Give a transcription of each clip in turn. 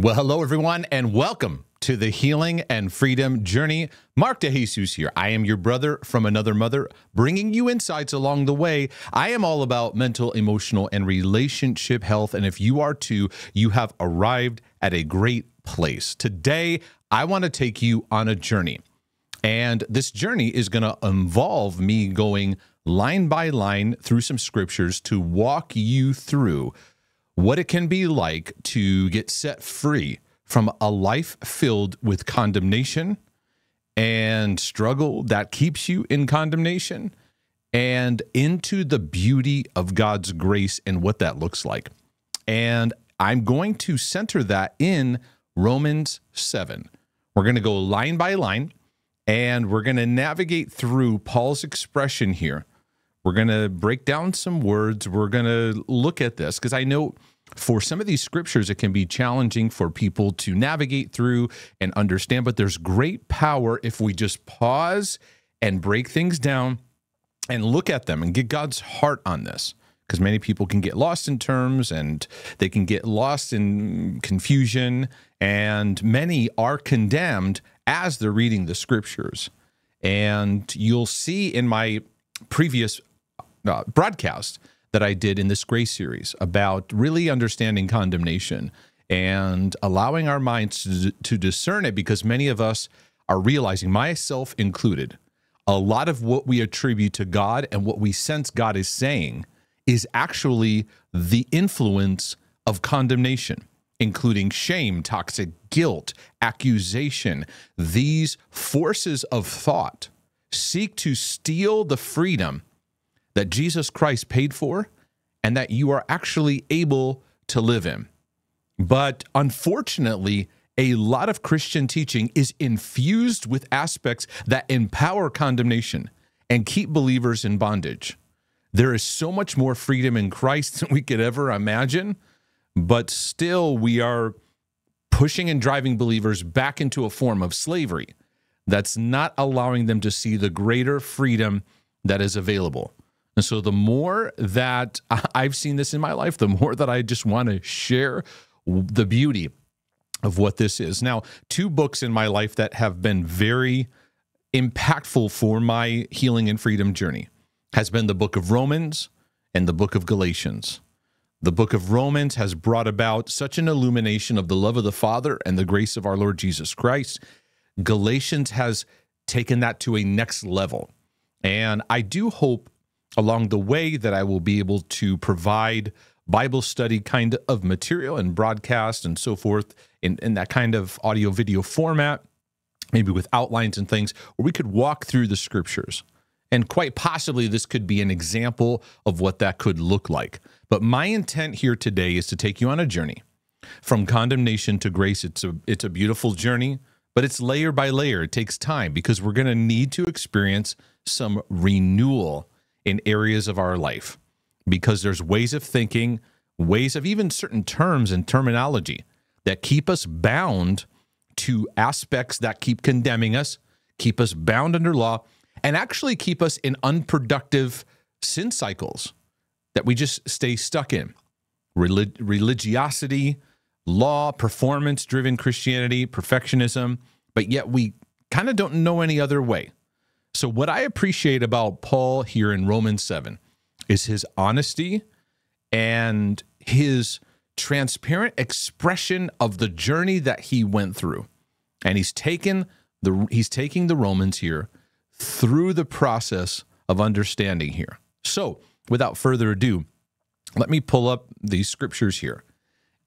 Well, hello, everyone, and welcome to the Healing and Freedom Journey. Mark DeJesus here. I am your brother from another mother, bringing you insights along the way. I am all about mental, emotional, and relationship health. And if you are too, you have arrived at a great place. Today, I want to take you on a journey. And this journey is going to involve me going line by line through some scriptures to walk you through what it can be like to get set free from a life filled with condemnation and struggle that keeps you in condemnation and into the beauty of God's grace and what that looks like. And I'm going to center that in Romans 7. We're going to go line by line and we're going to navigate through Paul's expression here we're going to break down some words. We're going to look at this because I know for some of these scriptures, it can be challenging for people to navigate through and understand, but there's great power if we just pause and break things down and look at them and get God's heart on this. Because many people can get lost in terms and they can get lost in confusion, and many are condemned as they're reading the scriptures. And you'll see in my previous uh, broadcast that I did in this grace series about really understanding condemnation and allowing our minds to, to discern it because many of us are realizing, myself included, a lot of what we attribute to God and what we sense God is saying is actually the influence of condemnation, including shame, toxic guilt, accusation. These forces of thought seek to steal the freedom that Jesus Christ paid for and that you are actually able to live in. But unfortunately, a lot of Christian teaching is infused with aspects that empower condemnation and keep believers in bondage. There is so much more freedom in Christ than we could ever imagine, but still we are pushing and driving believers back into a form of slavery that's not allowing them to see the greater freedom that is available. And so the more that I've seen this in my life, the more that I just want to share the beauty of what this is. Now, two books in my life that have been very impactful for my healing and freedom journey has been the book of Romans and the book of Galatians. The book of Romans has brought about such an illumination of the love of the Father and the grace of our Lord Jesus Christ. Galatians has taken that to a next level. And I do hope along the way that I will be able to provide Bible study kind of material and broadcast and so forth in, in that kind of audio video format, maybe with outlines and things, where we could walk through the scriptures. And quite possibly, this could be an example of what that could look like. But my intent here today is to take you on a journey from condemnation to grace. It's a, it's a beautiful journey, but it's layer by layer. It takes time because we're going to need to experience some renewal in areas of our life because there's ways of thinking, ways of even certain terms and terminology that keep us bound to aspects that keep condemning us, keep us bound under law, and actually keep us in unproductive sin cycles that we just stay stuck in. Relig- religiosity, law, performance driven Christianity, perfectionism, but yet we kind of don't know any other way. So, what I appreciate about Paul here in Romans 7 is his honesty and his transparent expression of the journey that he went through. And he's taken the he's taking the Romans here through the process of understanding here. So, without further ado, let me pull up these scriptures here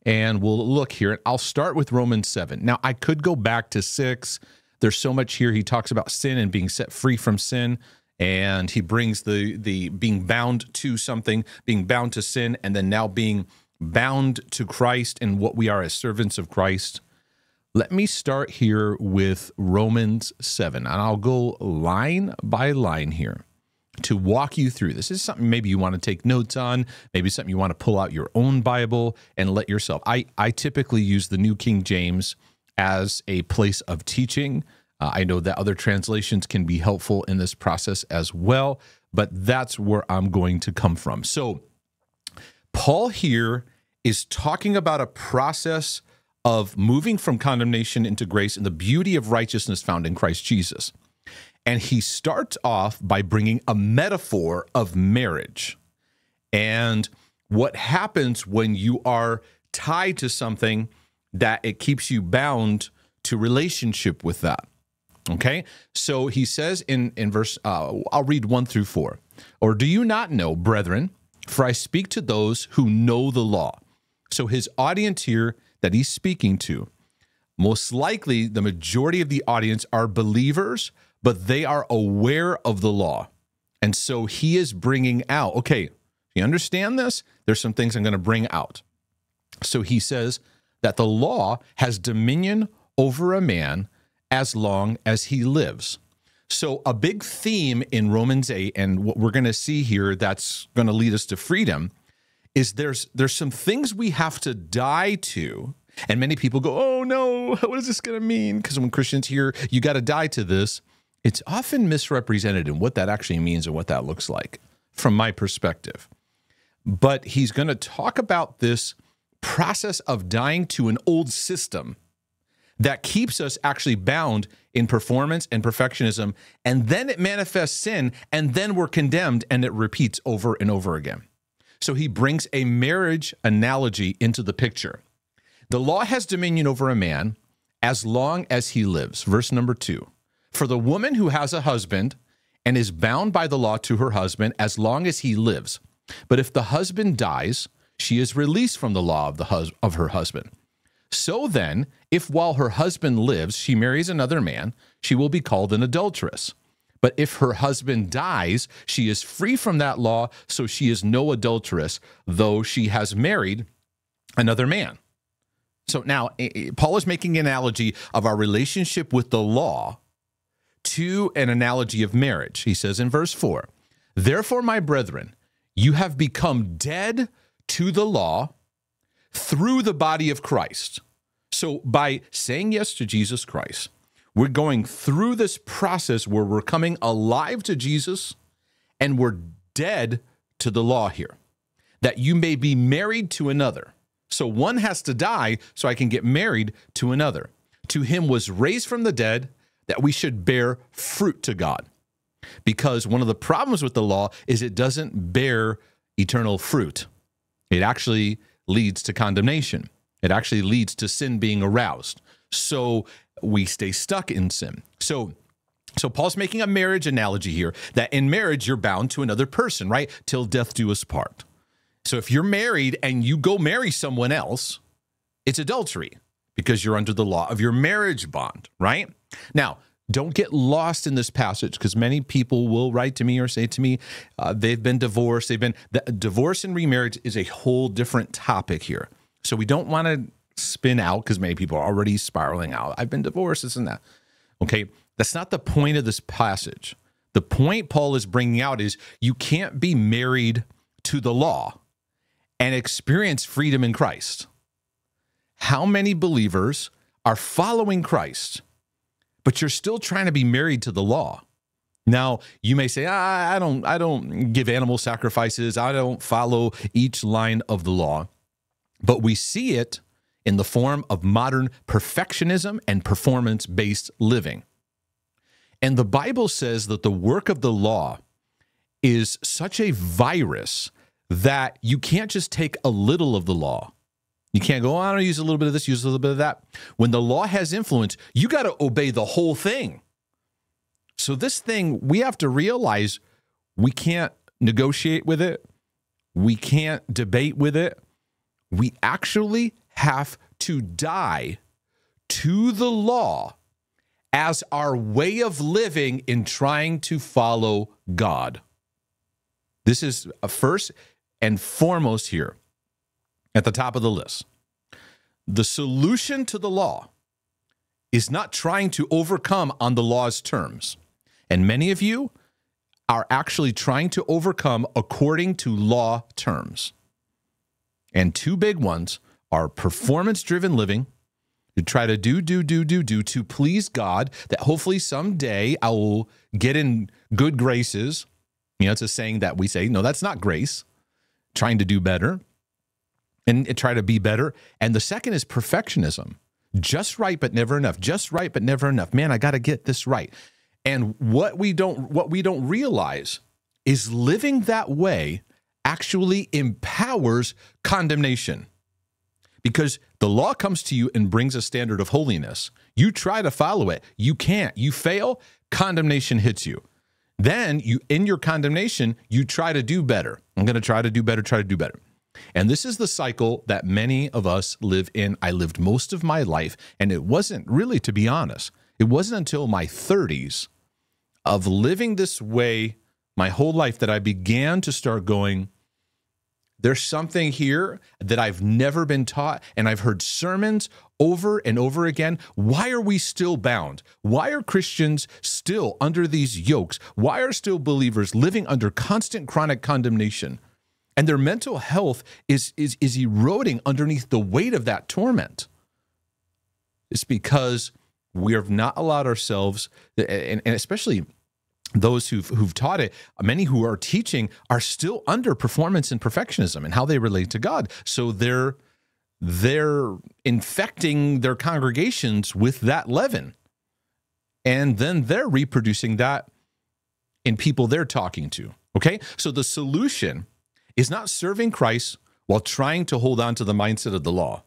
and we'll look here. I'll start with Romans 7. Now, I could go back to 6 there's so much here. He talks about sin and being set free from sin, and he brings the the being bound to something, being bound to sin, and then now being bound to Christ and what we are as servants of Christ. Let me start here with Romans 7, and I'll go line by line here to walk you through. This is something maybe you want to take notes on, maybe something you want to pull out your own Bible and let yourself. I, I typically use the New King James as a place of teaching. Uh, I know that other translations can be helpful in this process as well, but that's where I'm going to come from. So, Paul here is talking about a process of moving from condemnation into grace and the beauty of righteousness found in Christ Jesus. And he starts off by bringing a metaphor of marriage and what happens when you are tied to something that it keeps you bound to relationship with that. Okay. So he says in, in verse, uh, I'll read one through four. Or do you not know, brethren, for I speak to those who know the law. So his audience here that he's speaking to, most likely the majority of the audience are believers, but they are aware of the law. And so he is bringing out, okay, you understand this? There's some things I'm going to bring out. So he says that the law has dominion over a man as long as he lives. So, a big theme in Romans 8, and what we're going to see here that's going to lead us to freedom, is there's there's some things we have to die to. And many people go, oh no, what is this going to mean? Because when Christians hear you got to die to this, it's often misrepresented in what that actually means and what that looks like from my perspective. But he's going to talk about this process of dying to an old system that keeps us actually bound in performance and perfectionism. And then it manifests sin, and then we're condemned, and it repeats over and over again. So he brings a marriage analogy into the picture. The law has dominion over a man as long as he lives. Verse number two For the woman who has a husband and is bound by the law to her husband as long as he lives. But if the husband dies, she is released from the law of, the hus- of her husband. So then, if while her husband lives, she marries another man, she will be called an adulteress. But if her husband dies, she is free from that law, so she is no adulteress, though she has married another man. So now, Paul is making an analogy of our relationship with the law to an analogy of marriage. He says in verse 4 Therefore, my brethren, you have become dead to the law through the body of Christ. So, by saying yes to Jesus Christ, we're going through this process where we're coming alive to Jesus and we're dead to the law here, that you may be married to another. So, one has to die so I can get married to another. To him was raised from the dead that we should bear fruit to God. Because one of the problems with the law is it doesn't bear eternal fruit. It actually leads to condemnation. It actually leads to sin being aroused. So we stay stuck in sin. So so Paul's making a marriage analogy here that in marriage you're bound to another person, right? Till death do us part. So if you're married and you go marry someone else, it's adultery because you're under the law of your marriage bond, right? Now, don't get lost in this passage because many people will write to me or say to me uh, they've been divorced. They've been the, divorce and remarriage is a whole different topic here. So we don't want to spin out because many people are already spiraling out. I've been divorced, this and that. Okay, that's not the point of this passage. The point Paul is bringing out is you can't be married to the law and experience freedom in Christ. How many believers are following Christ? But you're still trying to be married to the law. Now, you may say, I, don't I don't give animal sacrifices. I don't follow each line of the law. But we see it in the form of modern perfectionism and performance-based living. And the Bible says that the work of the law is such a virus that you can't just take a little of the law you can't go, oh, I don't use a little bit of this, use a little bit of that. When the law has influence, you got to obey the whole thing. So, this thing, we have to realize we can't negotiate with it, we can't debate with it. We actually have to die to the law as our way of living in trying to follow God. This is a first and foremost here at the top of the list. The solution to the law is not trying to overcome on the law's terms. And many of you are actually trying to overcome according to law terms. And two big ones are performance driven living. You try to do, do, do, do, do to please God, that hopefully someday I will get in good graces. You know, it's a saying that we say, no, that's not grace, trying to do better. And try to be better. And the second is perfectionism. Just right, but never enough. Just right, but never enough. Man, I got to get this right. And what we don't what we don't realize is living that way actually empowers condemnation. Because the law comes to you and brings a standard of holiness. You try to follow it, you can't. You fail, condemnation hits you. Then you in your condemnation, you try to do better. I'm going to try to do better, try to do better. And this is the cycle that many of us live in. I lived most of my life, and it wasn't really, to be honest, it wasn't until my 30s of living this way my whole life that I began to start going, there's something here that I've never been taught, and I've heard sermons over and over again. Why are we still bound? Why are Christians still under these yokes? Why are still believers living under constant chronic condemnation? And their mental health is, is, is eroding underneath the weight of that torment. It's because we have not allowed ourselves, and, and especially those who've who've taught it, many who are teaching are still under performance and perfectionism and how they relate to God. So they're they're infecting their congregations with that leaven. And then they're reproducing that in people they're talking to. Okay? So the solution is not serving Christ while trying to hold on to the mindset of the law.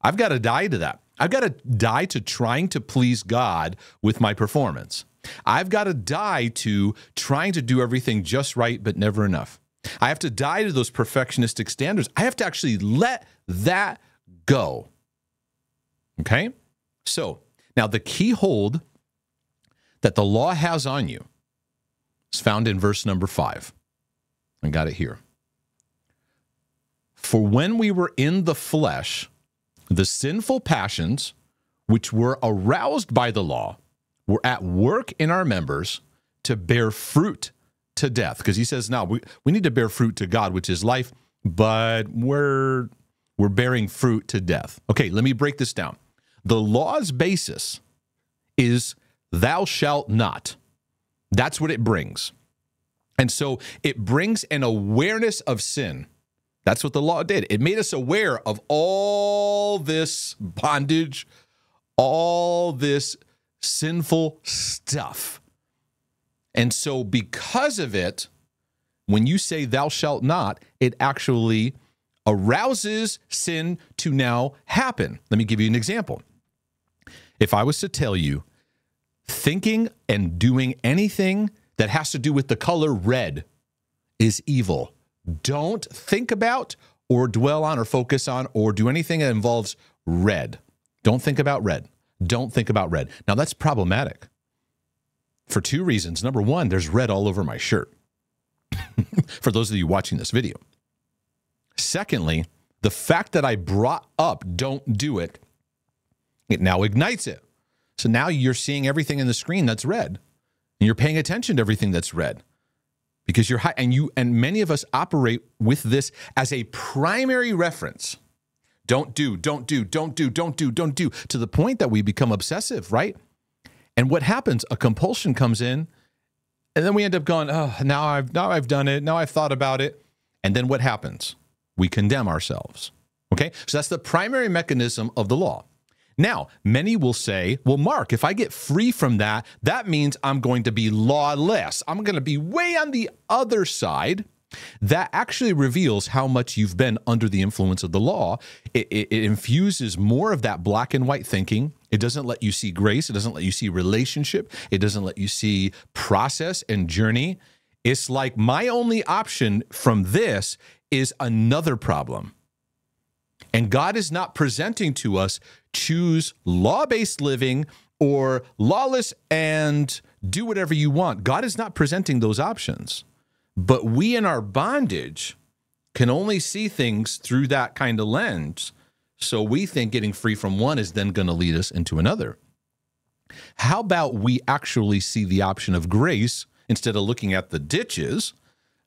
I've got to die to that. I've got to die to trying to please God with my performance. I've got to die to trying to do everything just right, but never enough. I have to die to those perfectionistic standards. I have to actually let that go. Okay? So now the key hold that the law has on you is found in verse number five. I got it here. For when we were in the flesh, the sinful passions which were aroused by the law we're at work in our members to bear fruit to death. Because he says, now we, we need to bear fruit to God, which is life, but we're we're bearing fruit to death. Okay, let me break this down. The law's basis is thou shalt not. That's what it brings. And so it brings an awareness of sin. That's what the law did. It made us aware of all this bondage, all this sinful stuff. And so, because of it, when you say thou shalt not, it actually arouses sin to now happen. Let me give you an example. If I was to tell you, thinking and doing anything that has to do with the color red is evil, don't think about or dwell on or focus on or do anything that involves red. Don't think about red don't think about red. Now, that's problematic for two reasons. Number one, there's red all over my shirt for those of you watching this video. Secondly, the fact that I brought up don't do it, it now ignites it. So now you're seeing everything in the screen that's red and you're paying attention to everything that's red because you're high and you and many of us operate with this as a primary reference don't do, don't do, don't do, don't do, don't do, to the point that we become obsessive, right? And what happens? A compulsion comes in, and then we end up going, oh, now I've now I've done it, now I've thought about it. And then what happens? We condemn ourselves. Okay? So that's the primary mechanism of the law. Now, many will say, well, Mark, if I get free from that, that means I'm going to be lawless. I'm going to be way on the other side that actually reveals how much you've been under the influence of the law. It, it, it, infuses more of that black and white thinking. It doesn't let you see grace. It doesn't let you see relationship. It doesn't let you see process and journey. It's like my only option from this is another problem. And God is not presenting to us choose law based living or lawless and do whatever you want. God is not presenting those options. But we in our bondage can only see things through that kind of lens. So we think getting free from one is then going to lead us into another. How about we actually see the option of grace instead of looking at the ditches?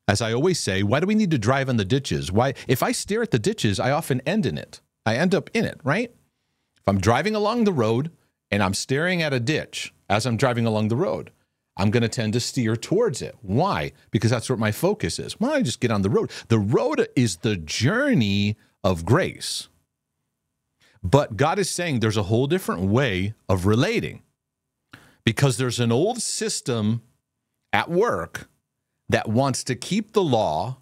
As I always say, why do we need to drive in the ditches? Why if I stare at the ditches, I often end in it. I end up in it, right? If I'm driving along the road and I'm staring at a ditch as I'm driving along the road, I'm going to tend to steer towards it. Why? Because that's what my focus is. Why don't I just get on the road? The road is the journey of grace. But God is saying there's a whole different way of relating because there's an old system at work that wants to keep the law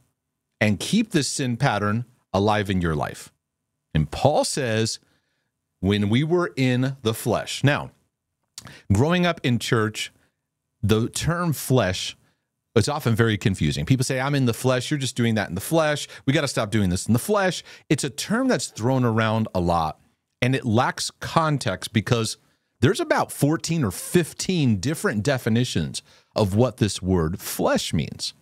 and keep this sin pattern alive in your life. And Paul says, when we were in the flesh. Now, growing up in church, the term flesh it's often very confusing. People say, I'm in the flesh. You're just doing that in the flesh. We got to stop doing this in the flesh. It's a term that's thrown around a lot and it lacks context because there's about 14 or 15 different definitions of what this word flesh means.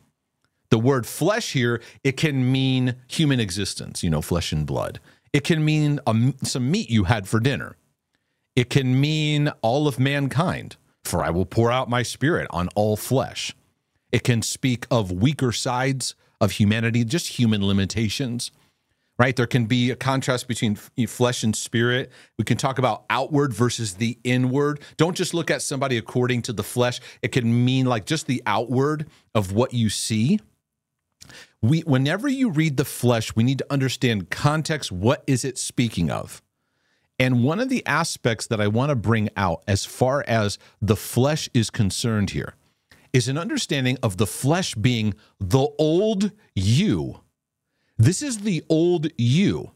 The word flesh here, it can mean human existence, you know, flesh and blood. It can mean um, some meat you had for dinner. It can mean all of mankind, for I will pour out my spirit on all flesh. It can speak of weaker sides of humanity, just human limitations, right? There can be a contrast between flesh and spirit. We can talk about outward versus the inward. Don't just look at somebody according to the flesh. It can mean like just the outward of what you see. We, whenever you read the flesh, we need to understand context. What is it speaking of? And one of the aspects that I want to bring out as far as the flesh is concerned here is an understanding of the flesh being the old you. This is the old you,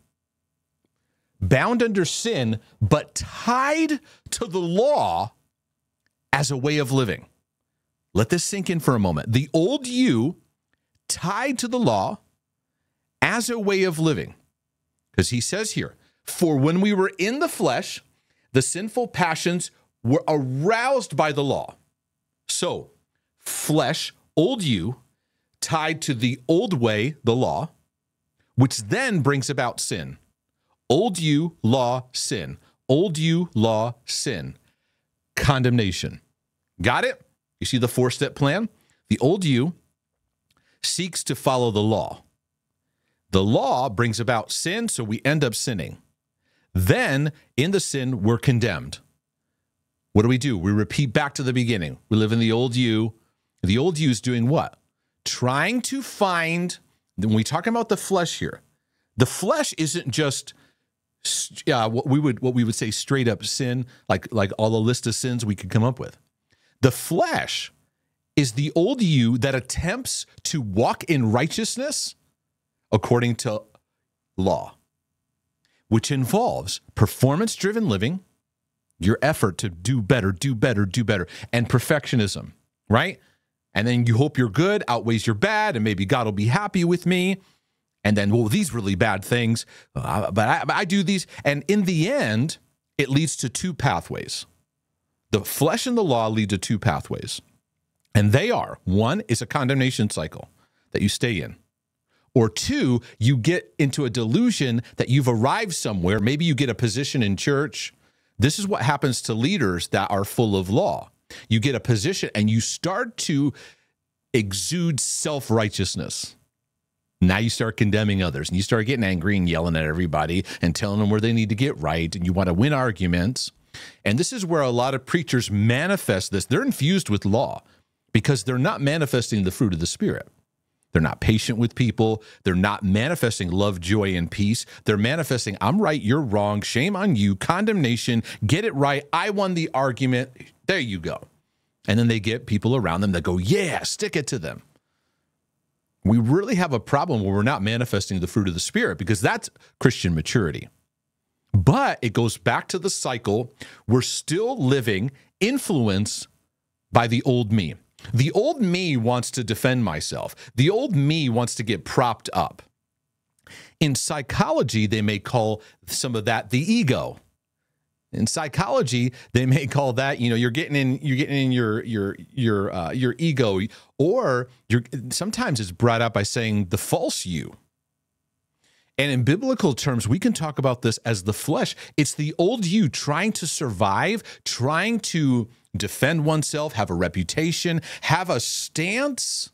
bound under sin, but tied to the law as a way of living. Let this sink in for a moment. The old you tied to the law as a way of living. Because he says here, for when we were in the flesh, the sinful passions were aroused by the law. So, flesh, old you, tied to the old way, the law, which then brings about sin. Old you, law, sin. Old you, law, sin. Condemnation. Got it? You see the four step plan? The old you seeks to follow the law. The law brings about sin, so we end up sinning. Then, in the sin, we're condemned. What do we do? We repeat back to the beginning. We live in the old you, the old you is doing what? Trying to find, when we talk about the flesh here, the flesh isn't just uh, what we would what we would say straight up sin, like like all the list of sins we could come up with. The flesh is the old you that attempts to walk in righteousness according to law, which involves performance driven living, your effort to do better, do better, do better, and perfectionism, right? And then you hope your good outweighs your bad, and maybe God will be happy with me. And then, well, these really bad things, uh, but I, I do these. And in the end, it leads to two pathways. The flesh and the law lead to two pathways. And they are one is a condemnation cycle that you stay in. Or two, you get into a delusion that you've arrived somewhere. Maybe you get a position in church. This is what happens to leaders that are full of law. You get a position and you start to exude self righteousness. Now you start condemning others and you start getting angry and yelling at everybody and telling them where they need to get right and you want to win arguments. And this is where a lot of preachers manifest this. They're infused with law because they're not manifesting the fruit of the Spirit. They're not patient with people. They're not manifesting love, joy, and peace. They're manifesting, I'm right, you're wrong, shame on you, condemnation, get it right. I won the argument. There you go. And then they get people around them that go, yeah, stick it to them. We really have a problem where we're not manifesting the fruit of the Spirit because that's Christian maturity. But it goes back to the cycle. We're still living influenced by the old me. The old me wants to defend myself. The old me wants to get propped up. In psychology, they may call some of that the ego. In psychology, they may call that you know you're getting in you're getting in your your your uh, your ego, or you're sometimes it's brought up by saying the false you. And in biblical terms, we can talk about this as the flesh. It's the old you trying to survive, trying to defend oneself, have a reputation, have a stance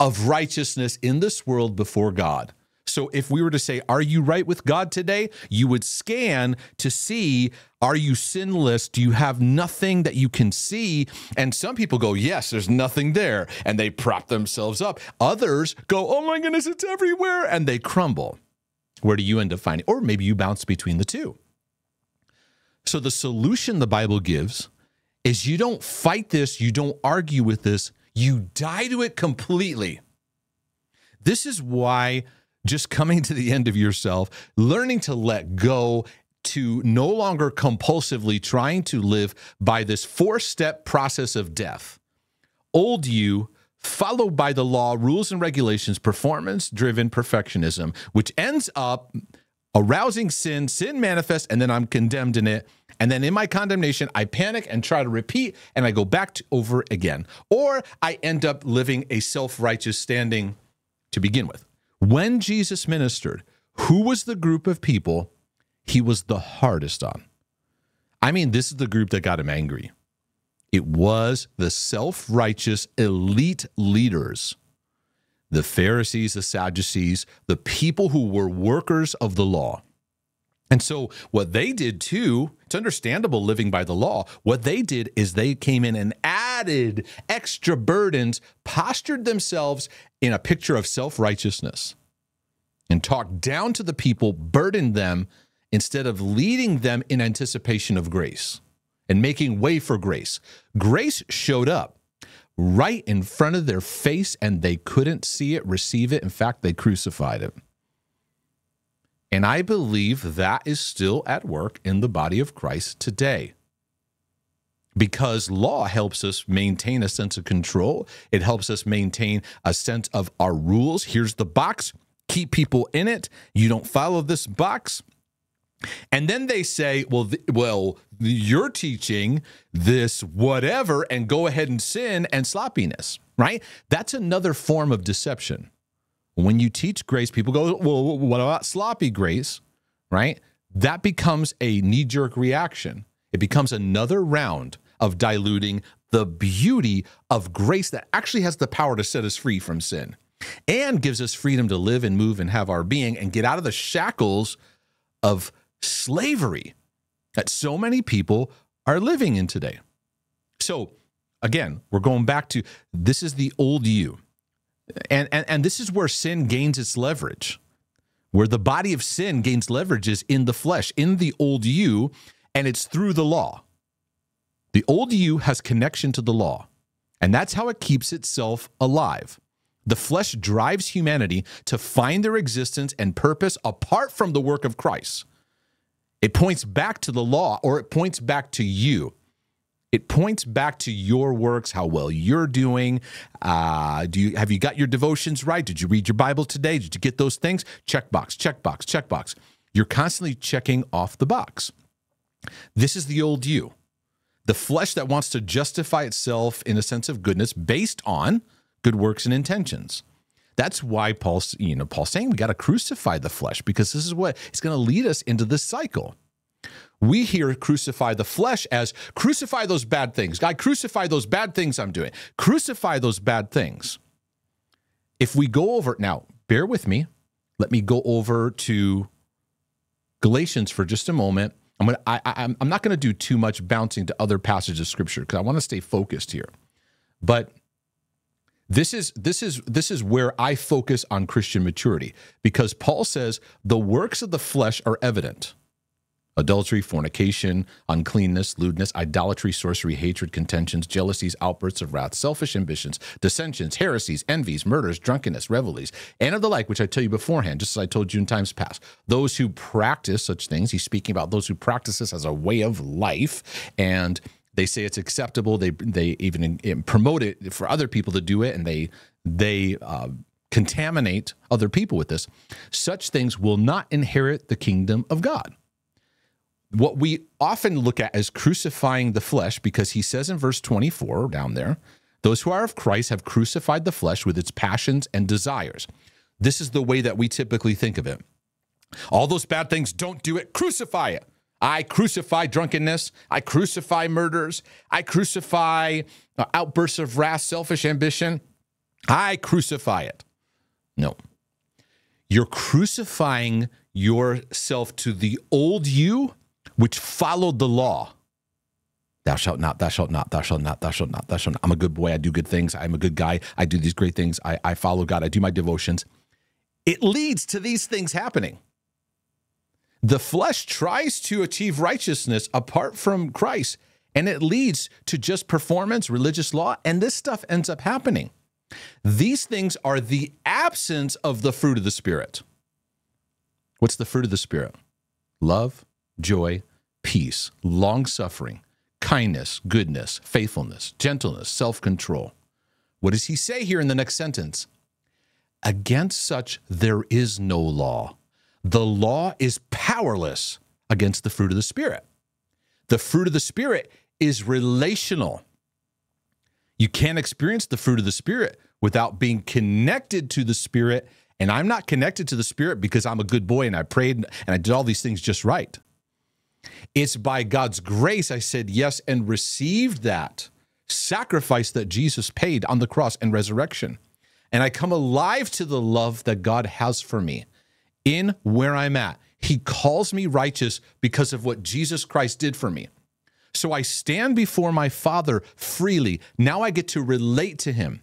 of righteousness in this world before God. So if we were to say, Are you right with God today? You would scan to see, Are you sinless? Do you have nothing that you can see? And some people go, Yes, there's nothing there. And they prop themselves up. Others go, Oh my goodness, it's everywhere. And they crumble. Where do you end up finding? Or maybe you bounce between the two. So the solution the Bible gives is you don't fight this, you don't argue with this, you die to it completely. This is why just coming to the end of yourself, learning to let go, to no longer compulsively trying to live by this four step process of death. Old you, followed by the law, rules, and regulations, performance driven perfectionism, which ends up arousing sin, sin manifests, and then I'm condemned in it. And then in my condemnation, I panic and try to repeat, and I go back to over again. Or I end up living a self righteous standing to begin with. When Jesus ministered, who was the group of people he was the hardest on? I mean, this is the group that got him angry. It was the self righteous elite leaders, the Pharisees, the Sadducees, the people who were workers of the law. And so, what they did too, it's understandable living by the law. What they did is they came in and added extra burdens, postured themselves in a picture of self righteousness, and talked down to the people, burdened them instead of leading them in anticipation of grace and making way for grace. Grace showed up right in front of their face and they couldn't see it, receive it. In fact, they crucified it. And I believe that is still at work in the body of Christ today. Because law helps us maintain a sense of control. It helps us maintain a sense of our rules. Here's the box. Keep people in it. You don't follow this box. And then they say, well, well, you're teaching this whatever and go ahead and sin and sloppiness, right? That's another form of deception. When you teach grace, people go, well, what about sloppy grace, right? That becomes a knee jerk reaction. It becomes another round of diluting the beauty of grace that actually has the power to set us free from sin and gives us freedom to live and move and have our being and get out of the shackles of slavery that so many people are living in today. So, again, we're going back to this is the old you. And, and, and this is where sin gains its leverage. Where the body of sin gains leverage is in the flesh, in the old you, and it's through the law. The old you has connection to the law, and that's how it keeps itself alive. The flesh drives humanity to find their existence and purpose apart from the work of Christ. It points back to the law or it points back to you. It points back to your works, how well you're doing. Uh, do you have you got your devotions right? Did you read your Bible today? Did you get those things? Checkbox, checkbox, checkbox. You're constantly checking off the box. This is the old you, the flesh that wants to justify itself in a sense of goodness based on good works and intentions. That's why Paul's, you know, Paul's saying we got to crucify the flesh because this is what is going to lead us into this cycle. We hear crucify the flesh as crucify those bad things. God, crucify those bad things I'm doing. Crucify those bad things. If we go over now, bear with me. Let me go over to Galatians for just a moment. I'm gonna, I, I, I'm not going to do too much bouncing to other passages of scripture because I want to stay focused here. But this is this is this is where I focus on Christian maturity because Paul says the works of the flesh are evident. Adultery, fornication, uncleanness, lewdness, idolatry, sorcery, hatred, contentions, jealousies, outbursts of wrath, selfish ambitions, dissensions, heresies, envies, murders, drunkenness, revelries, and of the like, which I tell you beforehand, just as I told you in times past. Those who practice such things, he's speaking about those who practice this as a way of life and they say it's acceptable. They they even promote it for other people to do it, and they they uh, contaminate other people with this. Such things will not inherit the kingdom of God. What we often look at as crucifying the flesh, because he says in verse 24 down there, those who are of Christ have crucified the flesh with its passions and desires. This is the way that we typically think of it. All those bad things, don't do it, crucify it. I crucify drunkenness. I crucify murders. I crucify uh, outbursts of wrath, selfish ambition. I crucify it. No. You're crucifying yourself to the old you, which followed the law. Thou shalt not, thou shalt not, thou shalt not, thou shalt not, thou shalt not. I'm a good boy. I do good things. I'm a good guy. I do these great things. I, I follow God. I do my devotions. It leads to these things happening. The flesh tries to achieve righteousness apart from Christ, and it leads to just performance, religious law, and this stuff ends up happening. These things are the absence of the fruit of the Spirit. What's the fruit of the Spirit? Love, joy, peace, long suffering, kindness, goodness, faithfulness, gentleness, self control. What does he say here in the next sentence? Against such there is no law. The law is powerless against the fruit of the Spirit. The fruit of the Spirit is relational. You can't experience the fruit of the Spirit without being connected to the Spirit. And I'm not connected to the Spirit because I'm a good boy and I prayed and I did all these things just right. It's by God's grace I said yes and received that sacrifice that Jesus paid on the cross and resurrection. And I come alive to the love that God has for me in where I'm at. He calls me righteous because of what Jesus Christ did for me. So I stand before my Father freely. Now I get to relate to Him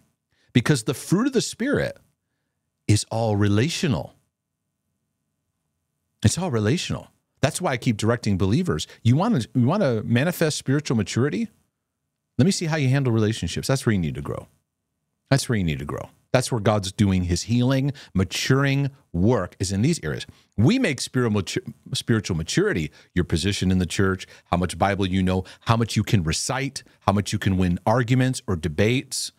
because the fruit of the Spirit is all relational. It's all relational. That's why I keep directing believers. You want to you want to manifest spiritual maturity? Let me see how you handle relationships. That's where you need to grow. That's where you need to grow. That's where God's doing his healing, maturing work is in these areas. We make spiritual maturity your position in the church, how much Bible you know, how much you can recite, how much you can win arguments or debates,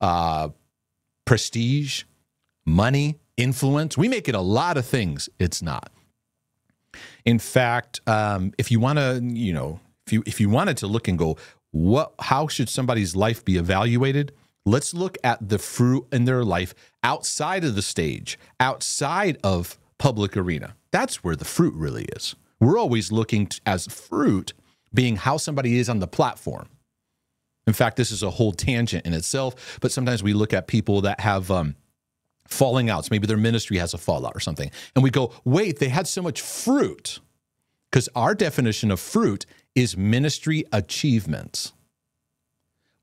uh, prestige, money, influence. We make it a lot of things. It's not. In fact, um, if you want to, you know, if you if you wanted to look and go, what, how should somebody's life be evaluated? Let's look at the fruit in their life outside of the stage, outside of public arena. That's where the fruit really is. We're always looking to, as fruit being how somebody is on the platform. In fact, this is a whole tangent in itself, but sometimes we look at people that have um, falling outs. Maybe their ministry has a fallout or something. And we go, wait, they had so much fruit. Because our definition of fruit is ministry achievements.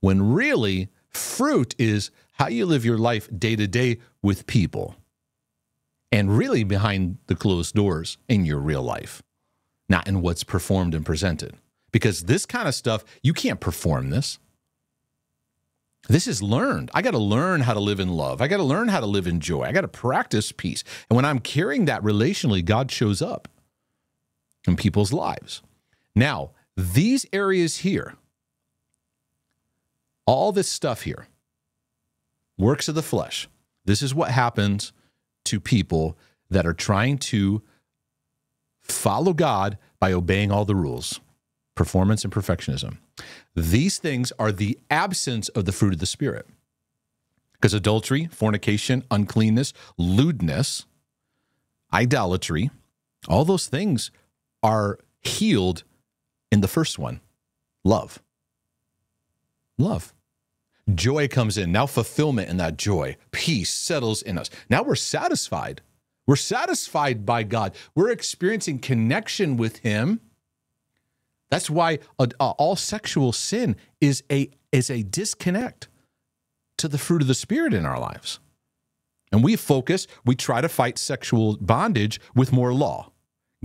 When really, Fruit is how you live your life day to day with people and really behind the closed doors in your real life, not in what's performed and presented. Because this kind of stuff, you can't perform this. This is learned. I got to learn how to live in love. I got to learn how to live in joy. I got to practice peace. And when I'm carrying that relationally, God shows up in people's lives. Now, these areas here, all this stuff here, works of the flesh. This is what happens to people that are trying to follow God by obeying all the rules, performance and perfectionism. These things are the absence of the fruit of the Spirit. Because adultery, fornication, uncleanness, lewdness, idolatry, all those things are healed in the first one love. Love. Joy comes in. Now, fulfillment in that joy, peace settles in us. Now we're satisfied. We're satisfied by God. We're experiencing connection with Him. That's why uh, uh, all sexual sin is a is a disconnect to the fruit of the Spirit in our lives. And we focus. We try to fight sexual bondage with more law.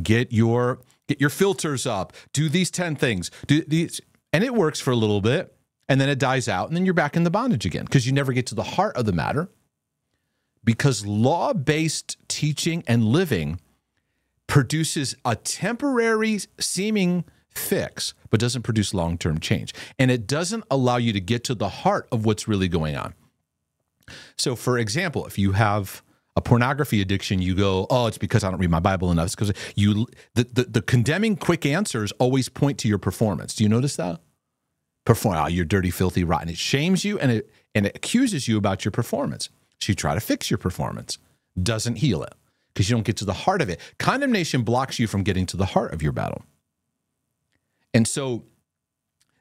Get your get your filters up. Do these ten things. Do these, and it works for a little bit and then it dies out, and then you're back in the bondage again because you never get to the heart of the matter. Because law based teaching and living produces a temporary seeming fix, but doesn't produce long term change. And it doesn't allow you to get to the heart of what's really going on. So, for example, if you have a pornography addiction, you go, oh, it's because I don't read my Bible enough. It's because you the, the, the condemning quick answers always point to your performance. Do you notice that? perform. Oh, you're dirty, filthy, rotten. It shames you and it and it accuses you about your performance. So you try to fix your performance, doesn't heal it because you don't get to the heart of it. Condemnation blocks you from getting to the heart of your battle. And so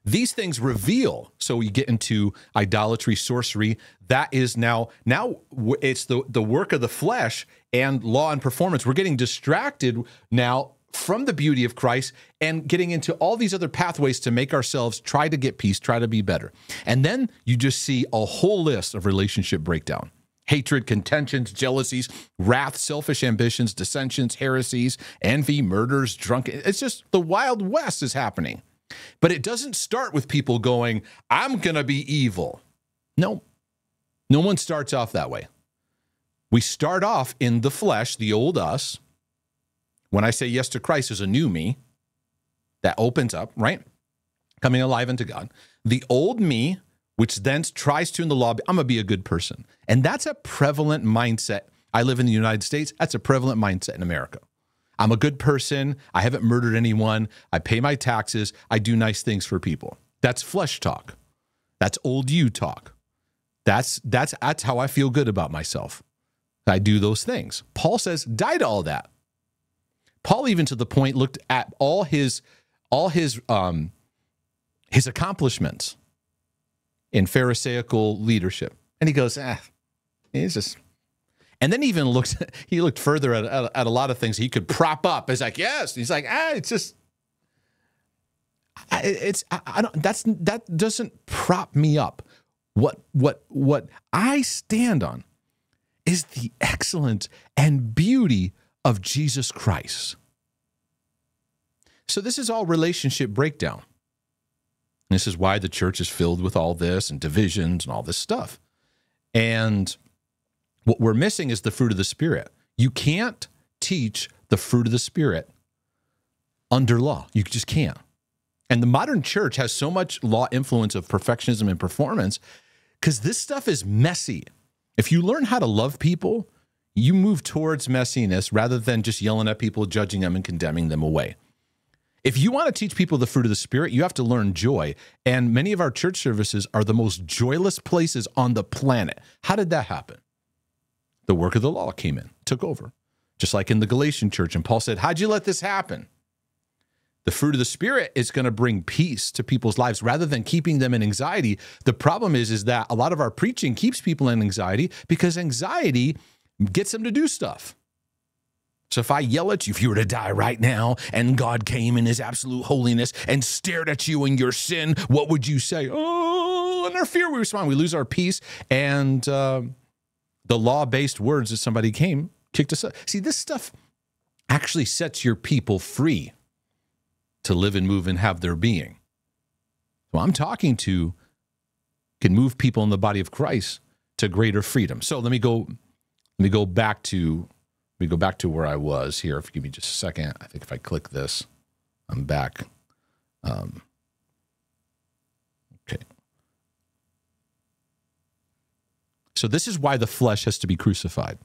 these things reveal so we get into idolatry sorcery that is now now it's the the work of the flesh and law and performance we're getting distracted now from the beauty of Christ and getting into all these other pathways to make ourselves try to get peace, try to be better. And then you just see a whole list of relationship breakdown hatred, contentions, jealousies, wrath, selfish ambitions, dissensions, heresies, envy, murders, drunken. It's just the Wild West is happening. But it doesn't start with people going, I'm going to be evil. No, no one starts off that way. We start off in the flesh, the old us. When I say yes to Christ, there's a new me that opens up, right? Coming alive unto God. The old me which then tries to in the law, I'm gonna be a good person. And that's a prevalent mindset. I live in the United States. That's a prevalent mindset in America. I'm a good person. I haven't murdered anyone. I pay my taxes. I do nice things for people. That's flesh talk. That's old you talk. That's that's that's how I feel good about myself. I do those things. Paul says, die to all that. Paul even to the point looked at all his all his um his accomplishments in Pharisaical leadership. And he goes, ah, he's just. And then he even looks, he looked further at, at, at, a lot of things he could prop up. He's like, yes. He's like, ah, it's just, it's, I, I don't, that's, that doesn't prop me up. What, what, what I stand on is the excellence and beauty of Jesus Christ. So this is all relationship breakdown. This is why the church is filled with all this and divisions and all this stuff. And what we're missing is the fruit of the Spirit. You can't teach the fruit of the Spirit under law. You just can't. And the modern church has so much law influence of perfectionism and performance because this stuff is messy. If you learn how to love people, you move towards messiness rather than just yelling at people, judging them, and condemning them away. If you want to teach people the fruit of the Spirit, you have to learn joy. And many of our church services are the most joyless places on the planet. How did that happen? The work of the law came in, took over, just like in the Galatian church. And Paul said, How'd you let this happen? The fruit of the Spirit is going to bring peace to people's lives rather than keeping them in anxiety. The problem is, is that a lot of our preaching keeps people in anxiety because anxiety gets them to do stuff. So if I yell at you, if you were to die right now and God came in his absolute holiness and stared at you in your sin, what would you say? Oh, in our fear, we respond. We lose our peace. And uh, the law based words that somebody came kicked us up. See, this stuff actually sets your people free to live and move and have their being. So I'm talking to can move people in the body of Christ to greater freedom. So let me go let me go back to me go back to where I was here. If you give me just a second, I think if I click this, I'm back. Um, okay. So this is why the flesh has to be crucified.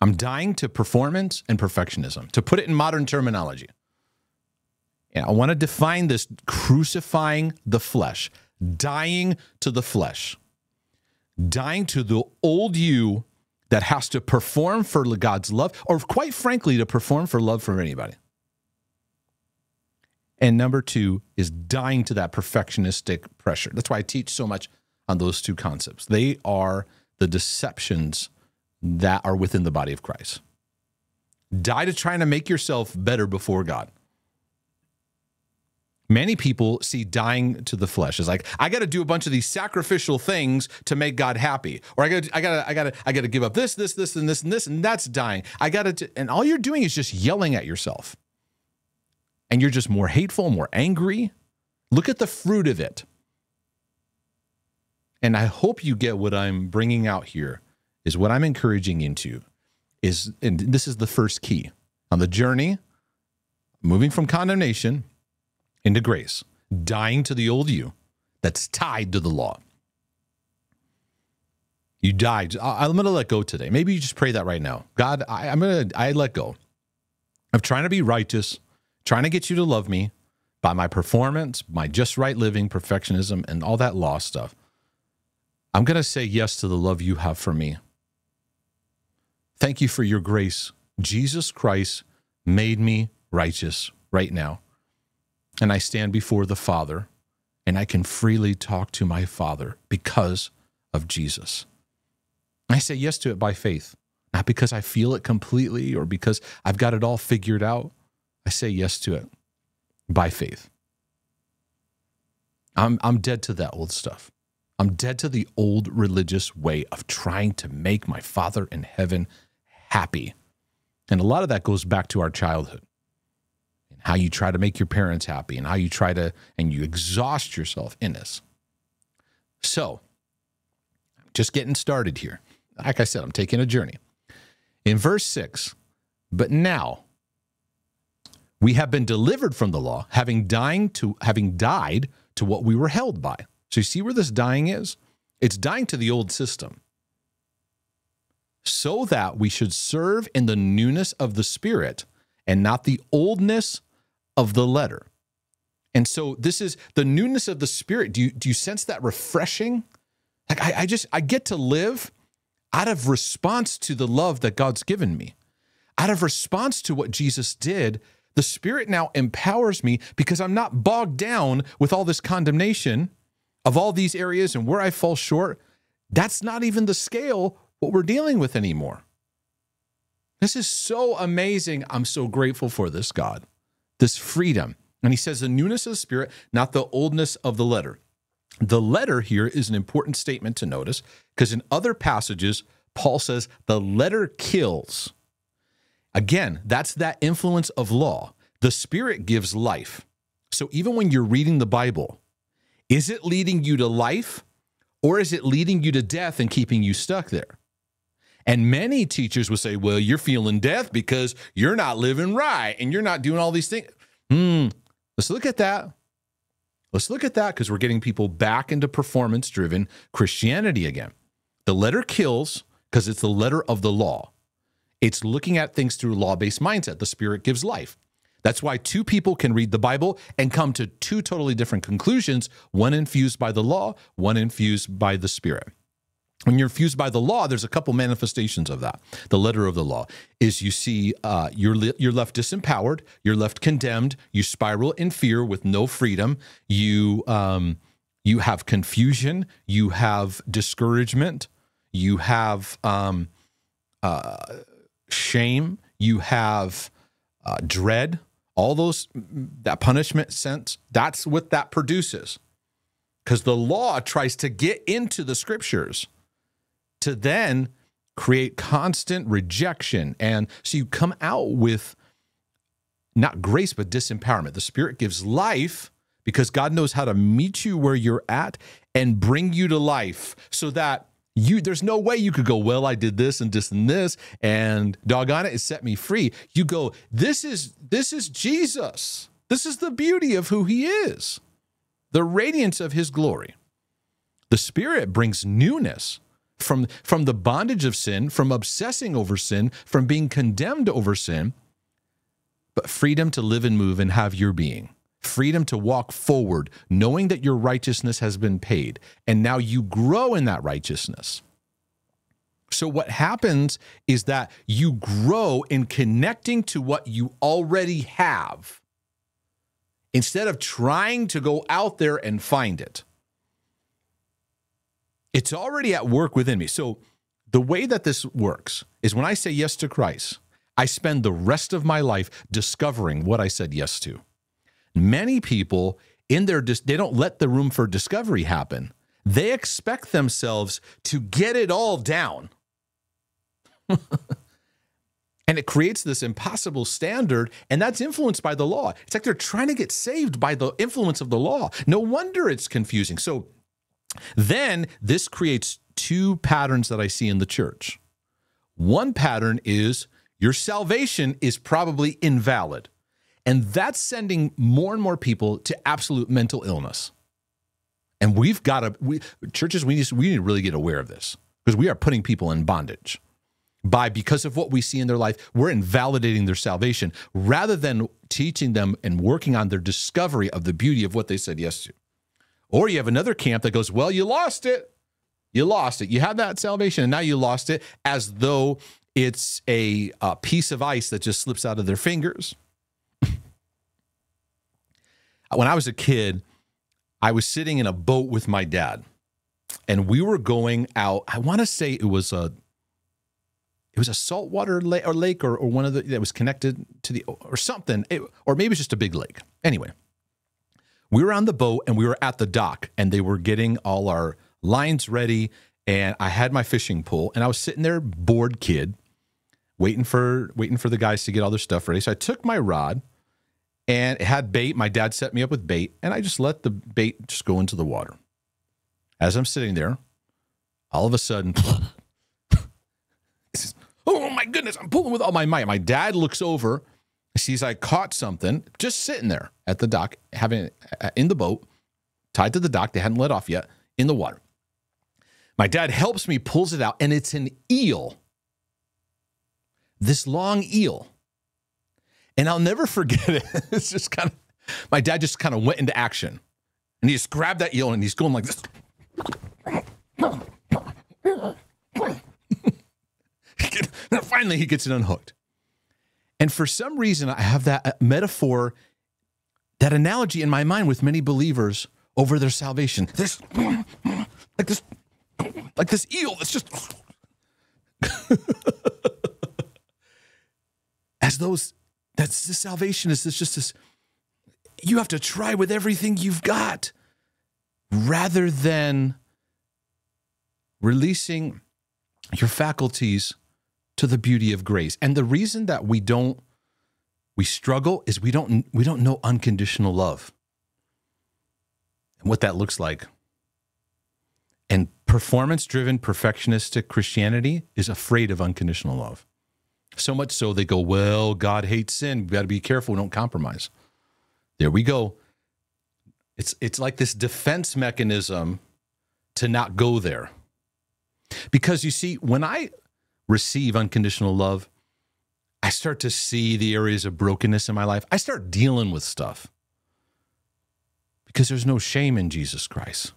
I'm dying to performance and perfectionism. To put it in modern terminology, and I want to define this crucifying the flesh, dying to the flesh, dying to the old you that has to perform for God's love, or quite frankly, to perform for love for anybody. And number two is dying to that perfectionistic pressure. That's why I teach so much on those two concepts. They are the deceptions that are within the body of Christ. Die to trying to make yourself better before God. Many people see dying to the flesh as like I got to do a bunch of these sacrificial things to make God happy, or I got I got I got I got to give up this this this and this and this and that's dying. I got to and all you're doing is just yelling at yourself, and you're just more hateful, more angry. Look at the fruit of it, and I hope you get what I'm bringing out here. Is what I'm encouraging into is and this is the first key on the journey, moving from condemnation into grace, dying to the old you that's tied to the law. You died. I'm going to let go today. Maybe you just pray that right now. God, I, am going to, I let go of trying to be righteous, trying to get you to love me by my performance, my just right living, perfectionism, and all that law stuff. I'm going to say yes to the love you have for me. Thank you for your grace. Jesus Christ made me righteous right now and I stand before the Father and I can freely talk to my Father because of Jesus. I say yes to it by faith, not because I feel it completely or because I've got it all figured out. I say yes to it by faith. I'm, I'm dead to that old stuff. I'm dead to the old religious way of trying to make my Father in heaven happy. And a lot of that goes back to our childhood how you try to make your parents happy and how you try to, and you exhaust yourself in this. So, just getting started here. Like I said, I'm taking a journey. In verse 6, but now we have been delivered from the law, having dying to having died to what we were held by. So you see where this dying is? It's dying to the old system. So that we should serve in the newness of the spirit and not the oldness of the letter. And so this is the newness of the spirit. Do you do you sense that refreshing? Like I, I just I get to live out of response to the love that God's given me. Out of response to what Jesus did, the Spirit now empowers me because I'm not bogged down with all this condemnation of all these areas and where I fall short, that's not even the scale what we're dealing with anymore. This is so amazing. I'm so grateful for this, God, this freedom. And he says, the newness of the spirit, not the oldness of the letter. The letter here is an important statement to notice because in other passages, Paul says the letter kills. Again, that's that influence of law. The spirit gives life. So even when you're reading the Bible, is it leading you to life or is it leading you to death and keeping you stuck there? And many teachers would say, well, you're feeling death because you're not living right and you're not doing all these things. Hmm. Let's look at that. Let's look at that because we're getting people back into performance driven Christianity again. The letter kills because it's the letter of the law. It's looking at things through law based mindset. The spirit gives life. That's why two people can read the Bible and come to two totally different conclusions, one infused by the law, one infused by the Spirit. When you're infused by the law, there's a couple manifestations of that. The letter of the law is you see uh, you're you're left disempowered, you're left condemned, you spiral in fear with no freedom, you um, you have confusion, you have discouragement, you have um, uh, shame, you have uh, dread, all those that punishment sense that's what that produces because the law tries to get into the scriptures to then create constant rejection. And so you come out with not grace but disempowerment. The spirit gives life because god knows how to meet you where you're at and bring you to life so that you there's no way you could go well i did this and this and this and doggone it it set me free. You go this is this is jesus. This is the beauty of who he is the radiance of his glory. The spirit brings newness from from the bondage of sin from obsessing over sin from being condemned over sin but freedom to live and move and have your being freedom to walk forward, knowing that your righteousness has been paid, and now you grow in that righteousness. So, what happens is that you grow in connecting to what you already have instead of trying to go out there and find it. It's already at work within me. So, the way that this works is when I say yes to Christ, I spend the rest of my life discovering what I said yes to. Many people in their they don't let the room for discovery happen. They expect themselves to get it all down. and it creates this impossible standard and that's influenced by the law. It's like they're trying to get saved by the influence of the law. No wonder it's confusing. So then this creates two patterns that I see in the church. One pattern is your salvation is probably invalid. And that's sending more and more people to absolute mental illness. And we've got to, we, churches, we need, we need to really get aware of this because we are putting people in bondage by because of what we see in their life we're invalidating their salvation rather than teaching them and working on their discovery of the beauty of what they said yes to or you have another camp that goes well you lost it you lost it you had that salvation and now you lost it as though it's a, a piece of ice that just slips out of their fingers when I was a kid, I was sitting in a boat with my dad, and we were going out. I want to say it was a it was a saltwater lake or lake or, or one of the that was connected to the or something, it, or maybe it's just a big lake. Anyway, we were on the boat and we were at the dock, and they were getting all our lines ready, and I had my fishing pole, and I was sitting there, bored kid, waiting for waiting for the guys to get all their stuff ready. So I took my rod, and it had bait. My dad set me up with bait, and I just let the bait just go into the water. As I'm sitting there, all of a sudden, oh my goodness, I'm pulling with all my might. My dad looks over, sees I caught something just sitting there at the dock, having uh, in the boat, tied to the dock. They hadn't let off yet in the water. My dad helps me, pulls it out, and it's an eel. This long eel. And I'll never forget it. it's just kind of, my dad just kind of went into action. And he just grabbed that eel and he's going like this. Finally, he gets it unhooked. And for some reason, I have that uh, metaphor, that analogy in my mind with many believers over their salvation. This, like this, like this eel that's just. As those, that's the salvation is just this. You have to try with everything you've got rather than releasing your faculties to the beauty of grace. And the reason that we don't we struggle is we don't we don't know unconditional love. And what that looks like. And performance-driven perfectionistic Christianity is afraid of unconditional love. So much so they go, "Well, God hates sin. We got to be careful, we don't compromise." There we go. It's it's like this defense mechanism to not go there. Because you see, when I receive unconditional love, I start to see the areas of brokenness in my life. I start dealing with stuff because there's no shame in Jesus Christ.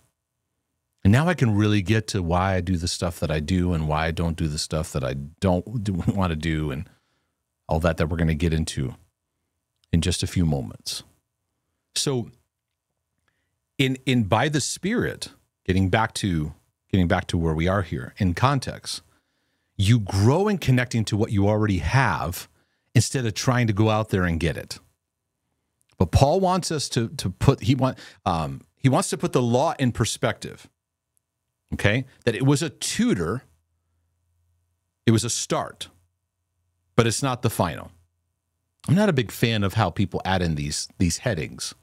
And now I can really get to why I do the stuff that I do and why I don't do the stuff that I don't do, want to do and all that that we're going to get into in just a few moments. So in in by the spirit, getting back to getting back to where we are here in context, you grow in connecting to what you already have instead of trying to go out there and get it. But Paul wants us to to put he want um, he wants to put the law in perspective. Okay, that it was a tutor, it was a start, but it's not the final. I'm not a big fan of how people add in these these headings,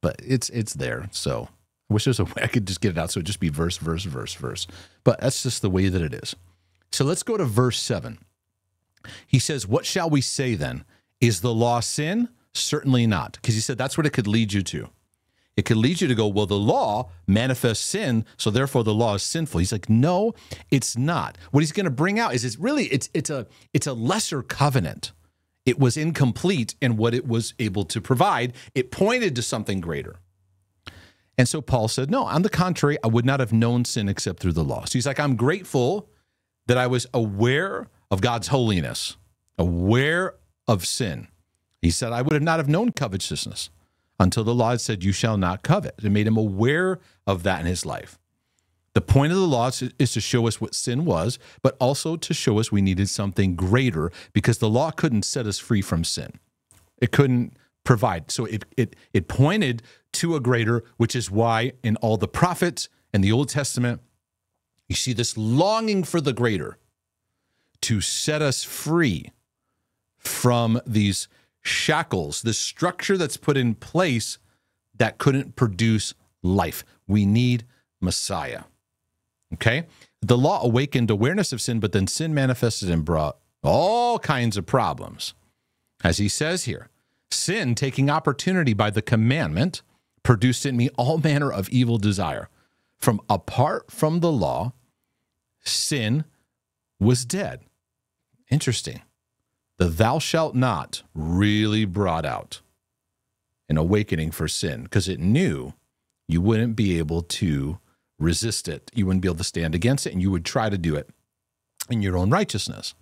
but it's it's there. So I wish there's a way I could just get it out so it just be verse, verse, verse, verse. But that's just the way that it is. So let's go to verse 7. He says, What shall we say then? Is the law sin? Certainly not. Because he said that's what it could lead you to. It could lead you to go, well, the law manifests sin, so therefore the law is sinful. He's like, no, it's not. What he's going to bring out is it's really it's it's a it's a lesser covenant. It was incomplete in what it was able to provide. It pointed to something greater. And so Paul said, no, on the contrary, I would not have known sin except through the law. So he's like, I'm grateful that I was aware of God's holiness, aware of sin. He said, I would have not have known covetousness until the law said, You shall not covet. It made him aware of that in his life. The point of the law is to show us what sin was, but also to show us we needed something greater because the law couldn't set us free from sin. It couldn't provide. So it, it, it pointed to a greater, which is why in all the prophets and the Old Testament, you see this longing for the greater to set us free from these shackles, this structure that's put in place that couldn't produce life. We need Messiah. Okay? The law awakened awareness of sin, but then sin manifested and brought all kinds of problems. As he says here, sin taking opportunity by the commandment produced in me all manner of evil desire. From apart from the law, sin was dead. Interesting. The thou shalt not really brought out an awakening for sin because it knew you wouldn't be able to resist it. You wouldn't be able to stand against it, and you would try to do it in your own righteousness.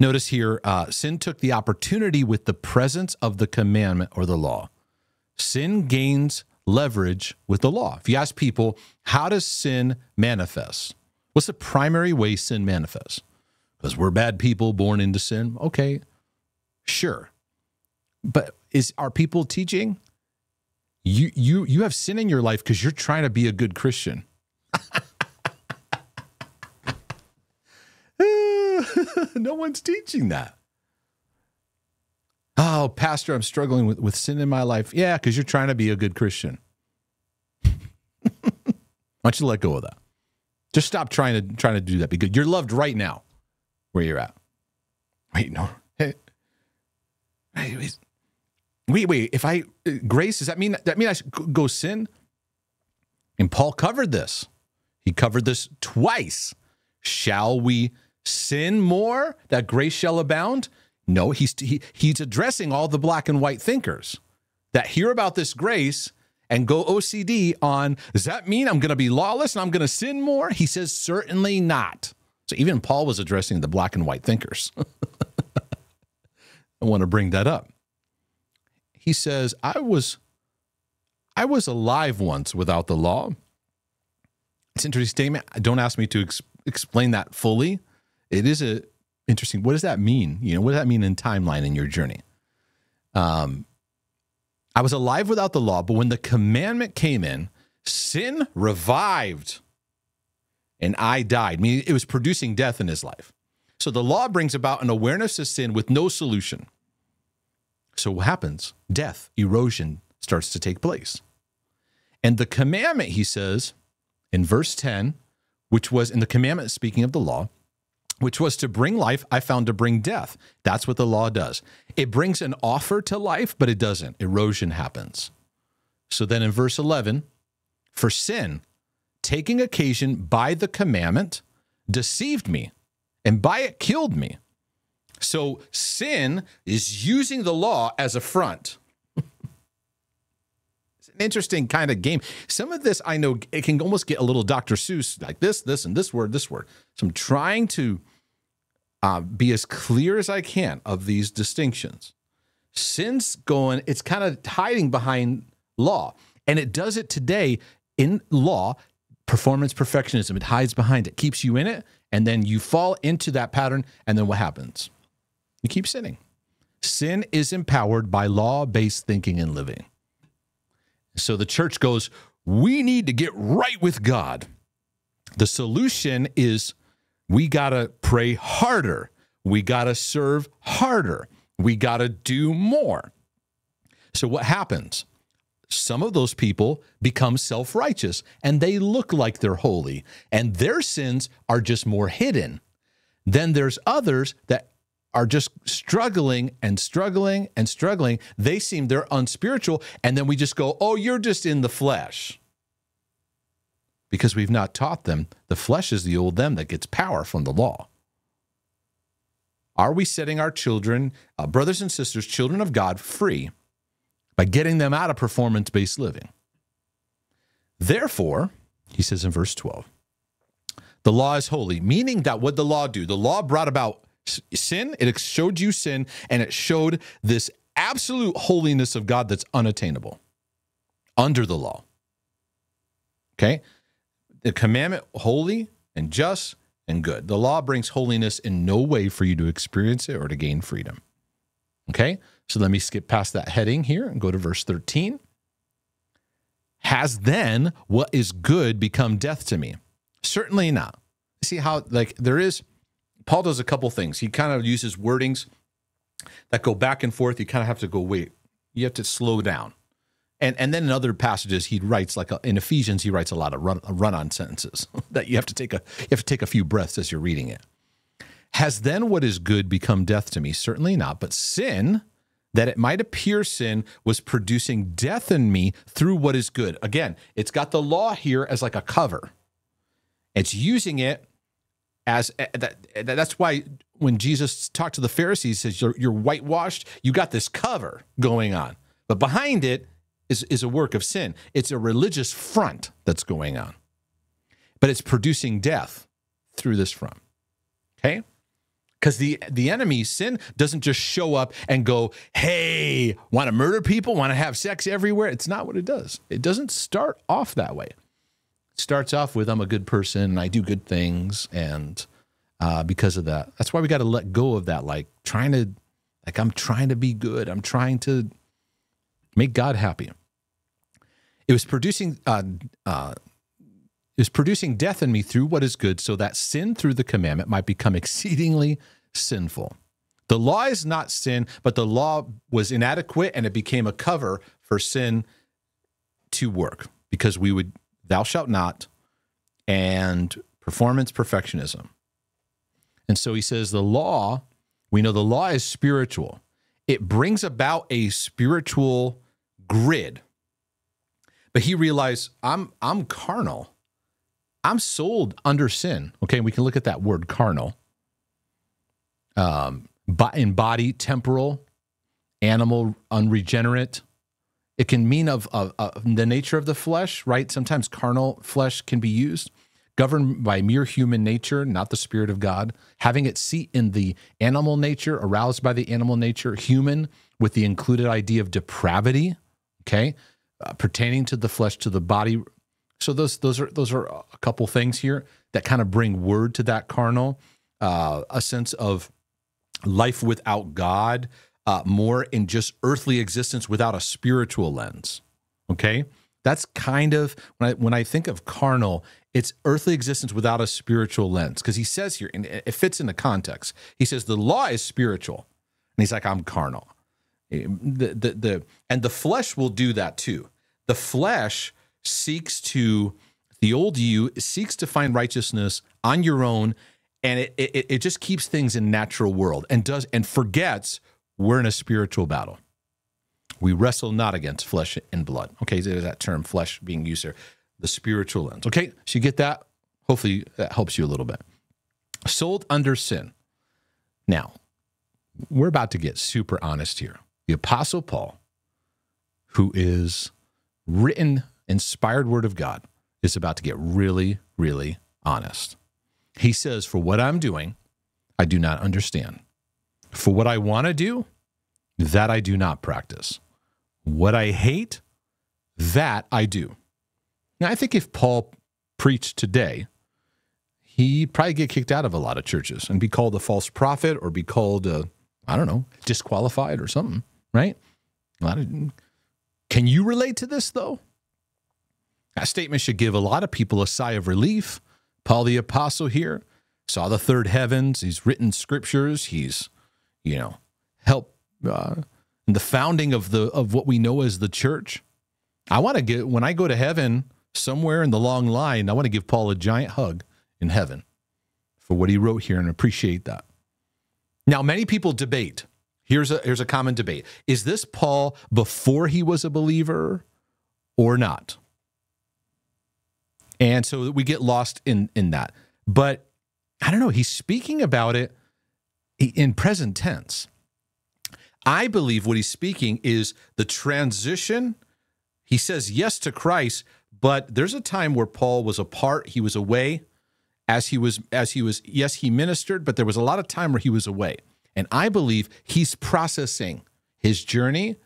Notice here, uh, sin took the opportunity with the presence of the commandment or the law. Sin gains leverage with the law. If you ask people, how does sin manifest? What's the primary way sin manifests? Because we're bad people born into sin. Okay, sure. But is are people teaching? You you you have sin in your life because you're trying to be a good Christian. no one's teaching that. Oh, Pastor, I'm struggling with, with sin in my life. Yeah, because you're trying to be a good Christian. Why don't you let go of that? Just stop trying to trying to do that because you're loved right now where you're at. Wait, no. Hey. Wait, wait. If I uh, grace, does that mean that mean I should go sin? And Paul covered this. He covered this twice. Shall we sin more that grace shall abound? No, he's he, he's addressing all the black and white thinkers that hear about this grace and go OCD on does that mean I'm going to be lawless and I'm going to sin more? He says certainly not. So even Paul was addressing the black and white thinkers. I want to bring that up. He says, "I was I was alive once without the law." It's an interesting statement. Don't ask me to ex- explain that fully. It is a interesting. What does that mean? You know, what does that mean in timeline in your journey? Um, I was alive without the law, but when the commandment came in, sin revived and I died. I mean, it was producing death in his life. So the law brings about an awareness of sin with no solution. So what happens? Death, erosion starts to take place. And the commandment, he says in verse 10, which was in the commandment speaking of the law, which was to bring life, I found to bring death. That's what the law does. It brings an offer to life, but it doesn't. Erosion happens. So then in verse 11, for sin, taking occasion by the commandment, deceived me, and by it killed me. So sin is using the law as a front. it's an interesting kind of game. Some of this I know it can almost get a little Dr. Seuss, like this, this, and this word, this word. So I'm trying to uh, be as clear as I can of these distinctions. Since going, it's kind of hiding behind law. And it does it today in law, performance perfectionism. It hides behind it, keeps you in it, and then you fall into that pattern. And then what happens? You keep sinning. Sin is empowered by law based thinking and living. So the church goes, we need to get right with God. The solution is we got to pray harder. We got to serve harder. We got to do more. So, what happens? Some of those people become self righteous and they look like they're holy, and their sins are just more hidden. Then there's others that are just struggling and struggling and struggling. They seem they're unspiritual. And then we just go, oh, you're just in the flesh because we've not taught them the flesh is the old them that gets power from the law. Are we setting our children, uh, brothers and sisters, children of God, free by getting them out of performance based living? Therefore, he says in verse 12, the law is holy, meaning that what the law do? The law brought about sin, it showed you sin, and it showed this absolute holiness of God that's unattainable under the law. Okay? The commandment holy and just and good. The law brings holiness in no way for you to experience it or to gain freedom. Okay? So let me skip past that heading here and go to verse 13. Has then what is good become death to me? Certainly not. See how, like, there is, Paul does a couple things. He kind of uses wordings that go back and forth. You kind of have to go, wait, you have to slow down. And and then in other passages he writes like a, in Ephesians he writes a lot of run run on sentences that you have to take a you have to take a few breaths as you're reading it. Has then what is good become death to me? Certainly not. But sin, that it might appear sin, was producing death in me through what is good. Again, it's got the law here as like a cover. It's using it as eh, that. That's why when Jesus talked to the Pharisees, says you're, you're whitewashed. You got this cover going on, but behind it is, is a work of sin. It's a religious front that's going on, but it's producing death through this front. Okay? Because the, the enemy, sin, doesn't just show up and go, hey, want to murder people, want to have sex everywhere. It's not what it does. It doesn't start off that way. It starts off with, I'm a good person and I do good things. And uh, because of that, that's why we got to let go of that, like trying to, like, I'm trying to be good. I'm trying to make God happy. It was producing uh, uh, is producing death in me through what is good, so that sin through the commandment might become exceedingly sinful. The law is not sin, but the law was inadequate and it became a cover for sin to work because we would, thou shalt not, and performance perfectionism. And so he says the law, we know the law is spiritual. It brings about a spiritual grid. But he realized I'm I'm carnal. I'm sold under sin. Okay, we can look at that word carnal. Um, but in body, temporal, animal, unregenerate. It can mean of, of, of, the nature of the flesh, right? Sometimes carnal flesh can be used, governed by mere human nature, not the Spirit of God, having its seat in the animal nature, aroused by the animal nature, human, with the included idea of depravity, okay, uh, pertaining to the flesh, to the body. So those those are those are a couple things here that kind of bring word to that carnal, uh, a sense of life without God, uh, more in just earthly existence without a spiritual lens. Okay, that's kind of when I when I think of carnal, it's earthly existence without a spiritual lens. Because he says here, and it fits in the context. He says the law is spiritual, and he's like, I'm carnal. The the the and the flesh will do that too. The flesh seeks to the old you seeks to find righteousness on your own and it, it it just keeps things in natural world and does and forgets we're in a spiritual battle. We wrestle not against flesh and blood. Okay, there's that term flesh being used here, the spiritual lens. Okay, so you get that. Hopefully that helps you a little bit. Sold under sin. Now, we're about to get super honest here. The Apostle Paul, who is written, inspired word of God, is about to get really, really honest. He says, For what I'm doing, I do not understand. For what I want to do, that I do not practice. What I hate, that I do. Now, I think if Paul preached today, he'd probably get kicked out of a lot of churches and be called a false prophet or be called, I don't know, disqualified or something, right? A lot of, can you relate to this, though? That statement should give a lot of people a sigh of relief Paul the Apostle here saw the third heavens. He's written scriptures. He's, you know, helped uh, in the founding of the of what we know as the church. I want to get when I go to heaven somewhere in the long line. I want to give Paul a giant hug in heaven for what he wrote here and appreciate that. Now, many people debate. Here's a here's a common debate: Is this Paul before he was a believer or not? And so we get lost in in that. But I don't know, he's speaking about it in present tense. I believe what he's speaking is the transition. He says yes to Christ, but there's a time where Paul was apart, he was away as he was as he was yes, he ministered, but there was a lot of time where he was away. And I believe he's processing his journey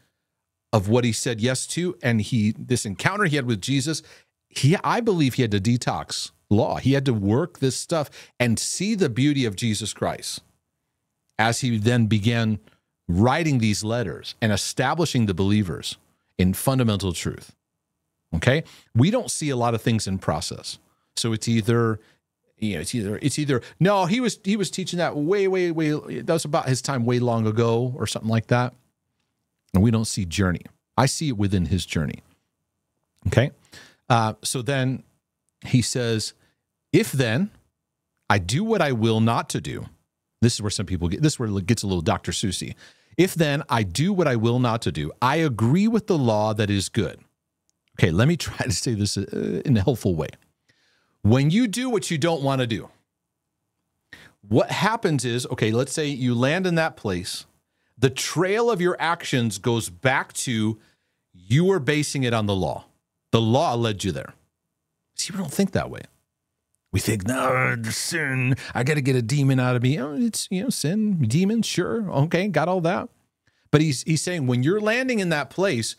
of what he said yes to and he this encounter he had with Jesus he I believe he had to detox law. He had to work this stuff and see the beauty of Jesus Christ as he then began writing these letters and establishing the believers in fundamental truth. Okay? We don't see a lot of things in process. So it's either you know, it's either it's either no, he was he was teaching that way, way, way that was about his time way long ago or something like that. And we don't see journey. I see it within his journey. Okay. Uh, so then he says, if then I do what I will not to do, this is where some people get, this is where it gets a little Dr. Seussy. If then I do what I will not to do, I agree with the law that is good. Okay, let me try to say this uh, in a helpful way. When you do what you don't want to do, what happens is, okay, let's say you land in that place, the trail of your actions goes back to you are basing it on the law. The law led you there. See, we don't think that way. We think, no, sin. I got to get a demon out of me. Oh, it's you know, sin, demon, sure, okay, got all that. But he's he's saying when you're landing in that place,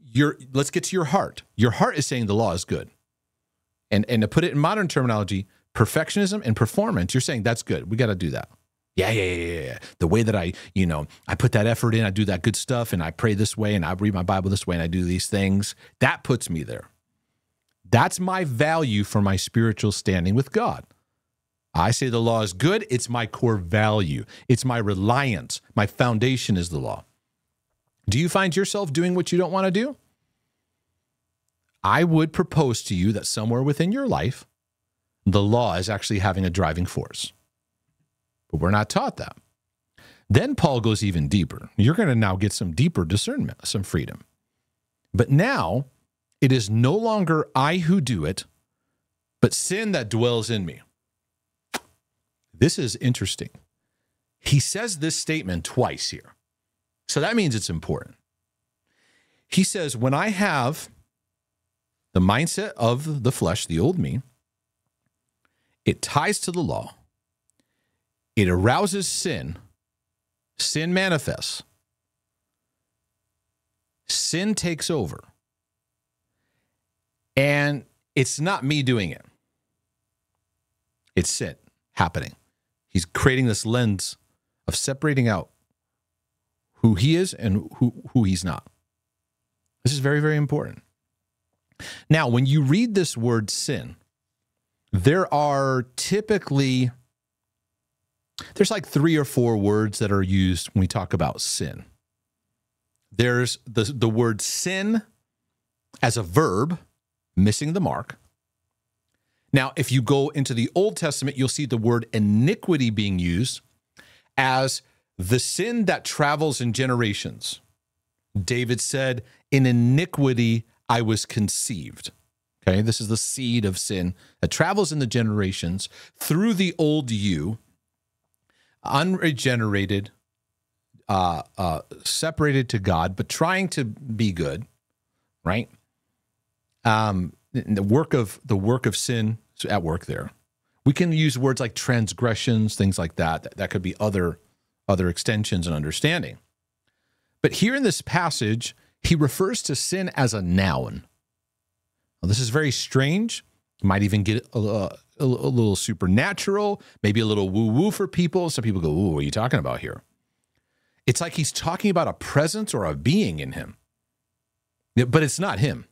you're let's get to your heart. Your heart is saying the law is good. And and to put it in modern terminology, perfectionism and performance, you're saying that's good. We got to do that. Yeah, yeah, yeah, yeah. The way that I, you know, I put that effort in, I do that good stuff, and I pray this way, and I read my Bible this way, and I do these things, that puts me there. That's my value for my spiritual standing with God. I say the law is good. It's my core value, it's my reliance. My foundation is the law. Do you find yourself doing what you don't want to do? I would propose to you that somewhere within your life, the law is actually having a driving force. But we're not taught that. Then Paul goes even deeper. You're going to now get some deeper discernment, some freedom. But now it is no longer I who do it, but sin that dwells in me. This is interesting. He says this statement twice here. So that means it's important. He says, When I have the mindset of the flesh, the old me, it ties to the law, it arouses sin, sin manifests, sin takes over. And it's not me doing it, it's sin happening. He's creating this lens of separating out who he is and who, who he's not. This is very, very important. Now, when you read this word sin, there are typically there's like three or four words that are used when we talk about sin. There's the, the word sin as a verb, missing the mark. Now, if you go into the Old Testament, you'll see the word iniquity being used as the sin that travels in generations. David said, In iniquity I was conceived. Okay, this is the seed of sin that travels in the generations through the old you, unregenerated, uh, uh, separated to God, but trying to be good, right? Um, the work of the work of sin is at work there. We can use words like transgressions, things like that. That, that could be other other extensions and understanding. But here in this passage, he refers to sin as a noun. Now, this is very strange. You might even get a, a, a little supernatural, maybe a little woo woo for people. Some people go, Ooh, what are you talking about here? It's like he's talking about a presence or a being in him, but it's not him.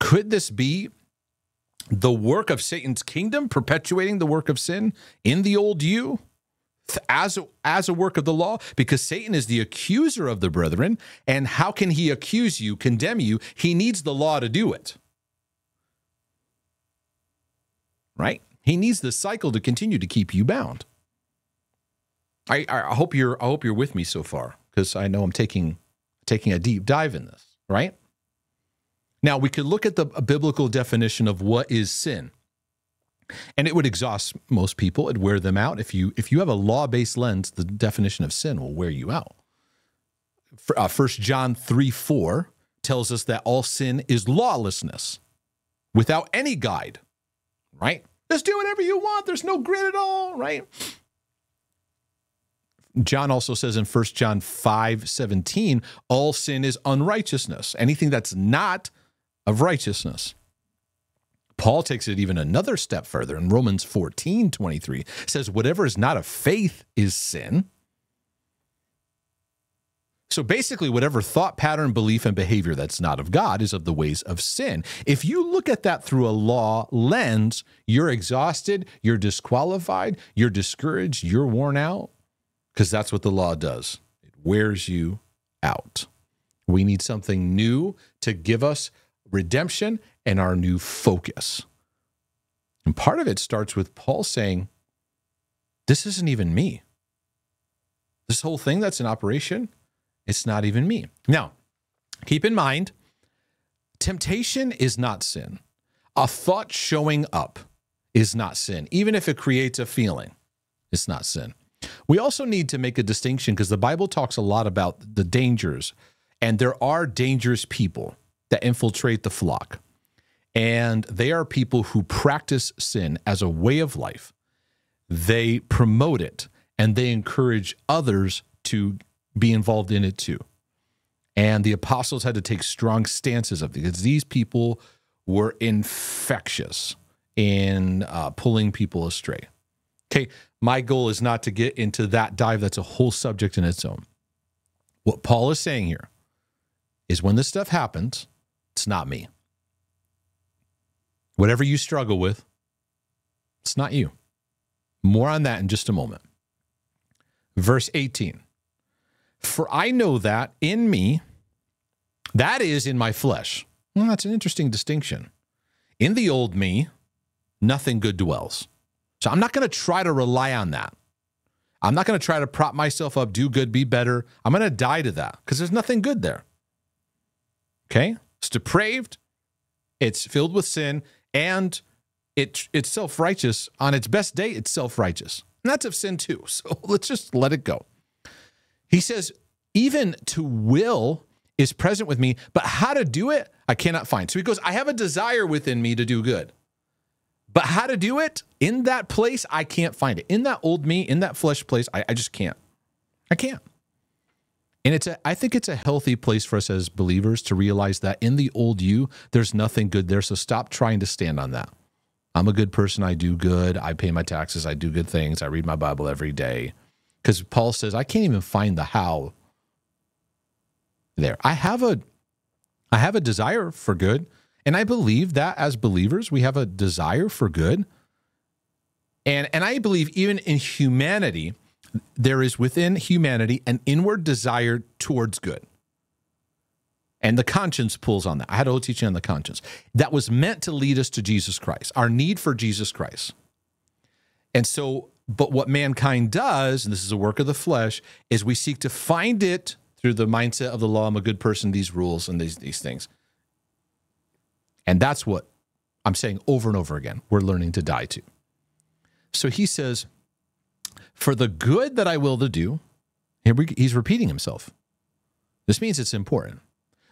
Could this be the work of Satan's kingdom, perpetuating the work of sin in the old you? As a, as a work of the law because Satan is the accuser of the brethren and how can he accuse you condemn you? He needs the law to do it. Right? He needs the cycle to continue to keep you bound. I, I hope you're I hope you're with me so far because I know I'm taking taking a deep dive in this right? Now, we could look at the biblical definition of what is sin. And it would exhaust most people. It'd wear them out. If you if you have a law-based lens, the definition of sin will wear you out. Uh, First John 3 4 tells us that all sin is lawlessness without any guide, right? Just do whatever you want. There's no grid at all, right? John also says in First John 5 17, all sin is unrighteousness. Anything that's not of righteousness. Paul takes it even another step further in Romans 14 23, says, Whatever is not of faith is sin. So basically, whatever thought pattern, belief, and behavior that's not of God is of the ways of sin. If you look at that through a law lens, you're exhausted, you're disqualified, you're discouraged, you're worn out, because that's what the law does. It wears you out. We need something new to give us redemption and our new focus. And part of it starts with Paul saying, This isn't even me. This whole thing that's in operation, it's not even me. Now, keep in mind, temptation is not sin. A thought showing up is not sin, even if it creates a feeling. It's not sin. We also need to make a distinction because the Bible talks a lot about the dangers, and there are dangerous people that infiltrate the flock. And they are people who practice sin as a way of life. They promote it and they encourage others to be involved in it too. And the apostles had to take strong stances of it because these people were infectious in uh, pulling people astray. Okay, my goal is not to get into that dive. That's a whole subject in its own. What Paul is saying here is when this stuff happens, it's not me. Whatever you struggle with, it's not you. More on that in just a moment. Verse 18 For I know that in me, that is in my flesh. Well, that's an interesting distinction. In the old me, nothing good dwells. So I'm not going to try to rely on that. I'm not going to try to prop myself up, do good, be better. I'm going to die to that because there's nothing good there. Okay? It's depraved, it's filled with sin, and it, it's self righteous. On its best day, it's self righteous. And that's of sin too. So let's just let it go. He says, even to will is present with me, but how to do it, I cannot find. So he goes, I have a desire within me to do good. But how to do it in that place, I can't find it. In that old me, in that flesh place, I, I just can't. I can't. And it's a, I think it's a healthy place for us as believers to realize that in the old you, there's nothing good there. So stop trying to stand on that. I'm a good person. I do good. I pay my taxes. I do good things. I read my Bible every day. Because Paul says, I can't even find the how there. I have a I have a desire for good. And I believe that as believers, we have a desire for good. And, and I believe even in humanity, there is within humanity an inward desire towards good. And the conscience pulls on that. I had a whole teaching on the conscience that was meant to lead us to Jesus Christ, our need for Jesus Christ. And so, but what mankind does, and this is a work of the flesh, is we seek to find it through the mindset of the law. I'm a good person, these rules and these, these things. And that's what I'm saying over and over again. We're learning to die to. So he says, For the good that I will to do, he's repeating himself. This means it's important.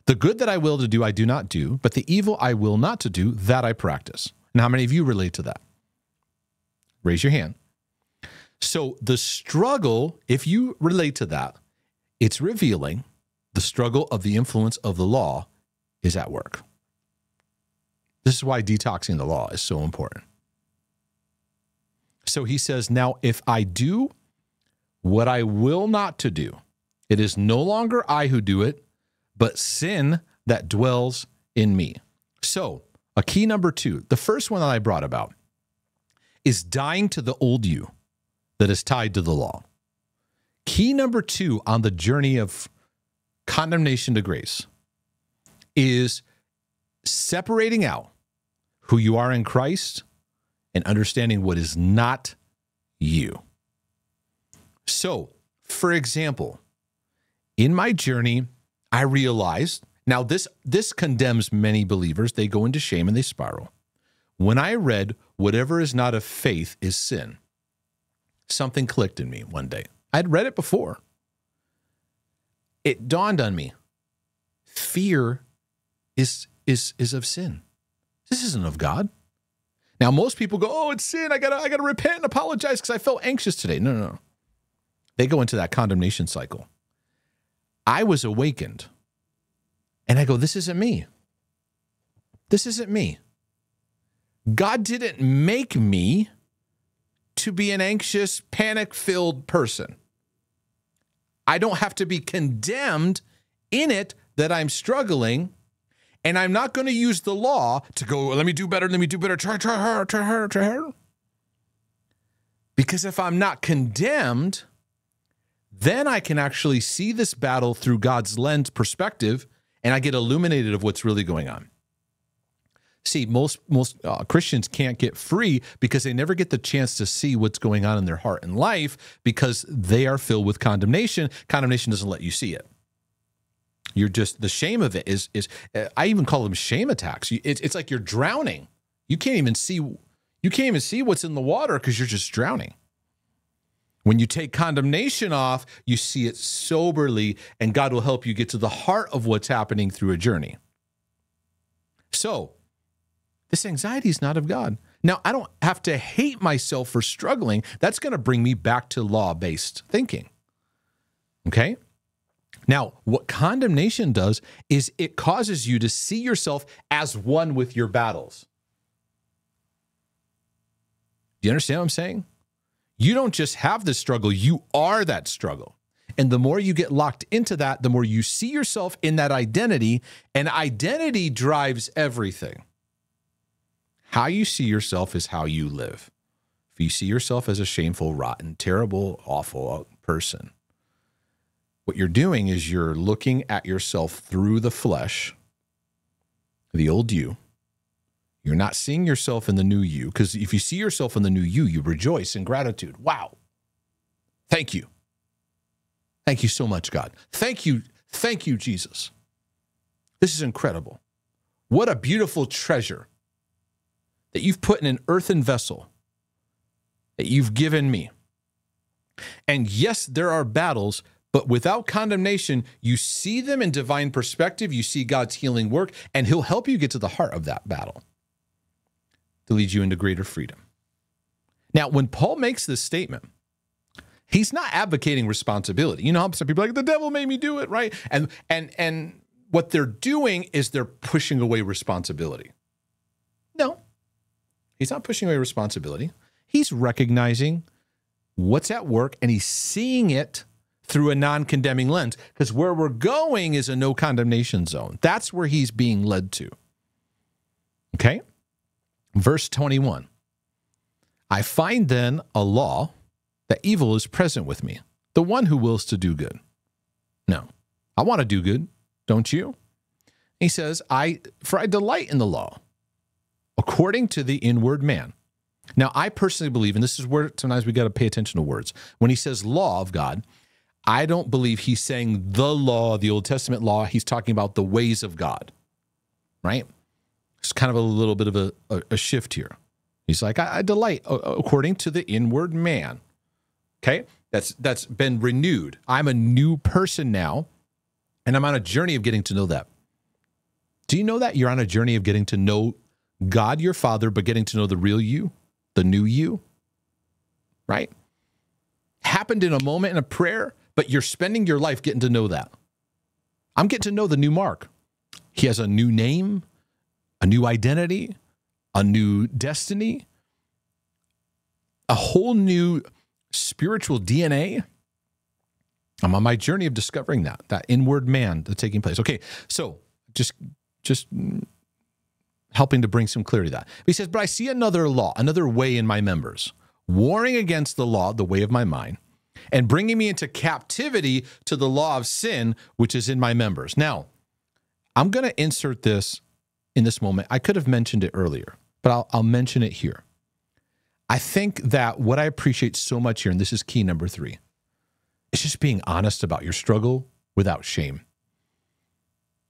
The good that I will to do, I do not do, but the evil I will not to do, that I practice. And how many of you relate to that? Raise your hand. So the struggle, if you relate to that, it's revealing the struggle of the influence of the law is at work. This is why detoxing the law is so important. So he says, Now, if I do what I will not to do, it is no longer I who do it, but sin that dwells in me. So, a key number two, the first one that I brought about is dying to the old you that is tied to the law. Key number two on the journey of condemnation to grace is separating out who you are in Christ and understanding what is not you. So, for example, in my journey, I realized now this this condemns many believers. They go into shame and they spiral. When I read whatever is not of faith is sin, something clicked in me one day. I'd read it before. It dawned on me. Fear is is is of sin. This isn't of God. Now, most people go, "Oh, it's sin. I gotta, I gotta repent and apologize because I felt anxious today." No, no, no. They go into that condemnation cycle. I was awakened, and I go, "This isn't me. This isn't me. God didn't make me to be an anxious, panic-filled person. I don't have to be condemned in it that I'm struggling." And I'm not going to use the law to go, let me do better, let me do better, try, try harder, try harder, try harder. Because if I'm not condemned, then I can actually see this battle through God's lens perspective and I get illuminated of what's really going on. See, most most uh, Christians can't get free because they never get the chance to see what's going on in their heart and life because they are filled with condemnation. Condemnation doesn't let you see it. You're just the shame of it is is uh, I even call them shame attacks. It's it's like you're drowning. You can't even see you can't even see what's in the water because you're just drowning. When you take condemnation off, you see it soberly, and God will help you get to the heart of what's happening through a journey. So, this anxiety is not of God. Now, I don't have to hate myself for struggling. That's going to bring me back to law based thinking. Okay? Now, what condemnation does is it causes you to see yourself as one with your battles. Do you understand what I'm saying? You don't just have this struggle, you are that struggle. And the more you get locked into that, the more you see yourself in that identity, and identity drives everything. How you see yourself is how you live. if you see yourself as a shameful, rotten, terrible, awful person, what you're doing is you're looking at yourself through the flesh, the old you. You're not seeing yourself in the new you because if you see yourself in the new you, you rejoice in gratitude. Wow. Thank you. Thank you so much, God. Thank you. Thank you, Jesus. This is incredible. What a beautiful treasure that you've put in an earthen vessel that you've given me. And yes, there are battles, but without condemnation, you see them in divine perspective. You see God's healing work, and He'll help you get to the heart of that battle to lead you into greater freedom. Now, when Paul makes this statement, he's not advocating responsibility. You know how some people are like the devil made me do it, right? And and and what they're doing is they're pushing away responsibility. No, he's not pushing away responsibility. He's recognizing what's at work and he's seeing it through a non condemning lens because where we're going is a no condemnation zone. That's where he's being led to. Okay? Verse 21 I find then a law that evil is present with me, the one who wills to do good. No, I want to do good, don't you? He says, I for I delight in the law, according to the inward man. Now, I personally believe, and this is where sometimes we got to pay attention to words. When he says law of God, I don't believe he's saying the law, the Old Testament law. He's talking about the ways of God, right? It's kind of a little bit of a, a, a shift here. He's like, I, I delight according to the inward man. Okay, that's that's been renewed. I'm a new person now, and I'm on a journey of getting to know that. Do you know that you're on a journey of getting to know God, your Father, but getting to know the real you? the new you, right? Happened in a moment in a prayer, but you're spending your life getting to know that. I'm getting to know the new Mark. He has a new name, a new identity, a new destiny, a whole new spiritual DNA. I'm on my journey of discovering that, that inward man that's taking place. Okay, so just just helping to bring some clarity to that. He says, But I see another law, another way in my members, warring against the law, the way of my mind, and bringing me into captivity to the law of sin, which is in my members. Now, I'm going to insert this in this moment. I could have mentioned it earlier, but I'll, I'll mention it here. I think that what I appreciate so much here, and this is key number three, is just being honest about your struggle without shame.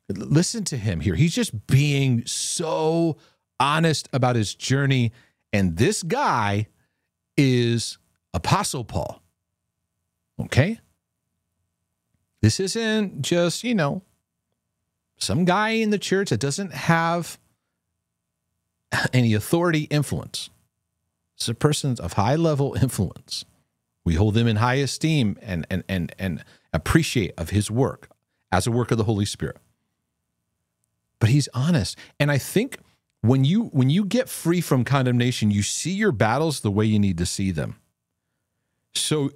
Listen to him here. He's just being so honest about his journey. And this guy is Apostle Paul. Okay? This isn't just, you know, some guy in the church that doesn't have any authority influence. It's a person of high level influence. We hold them in high esteem and, and, and, and appreciate of his work as a work of the Holy Spirit but he's honest. And I think when you when you get free from condemnation, you see your battles the way you need to see them. So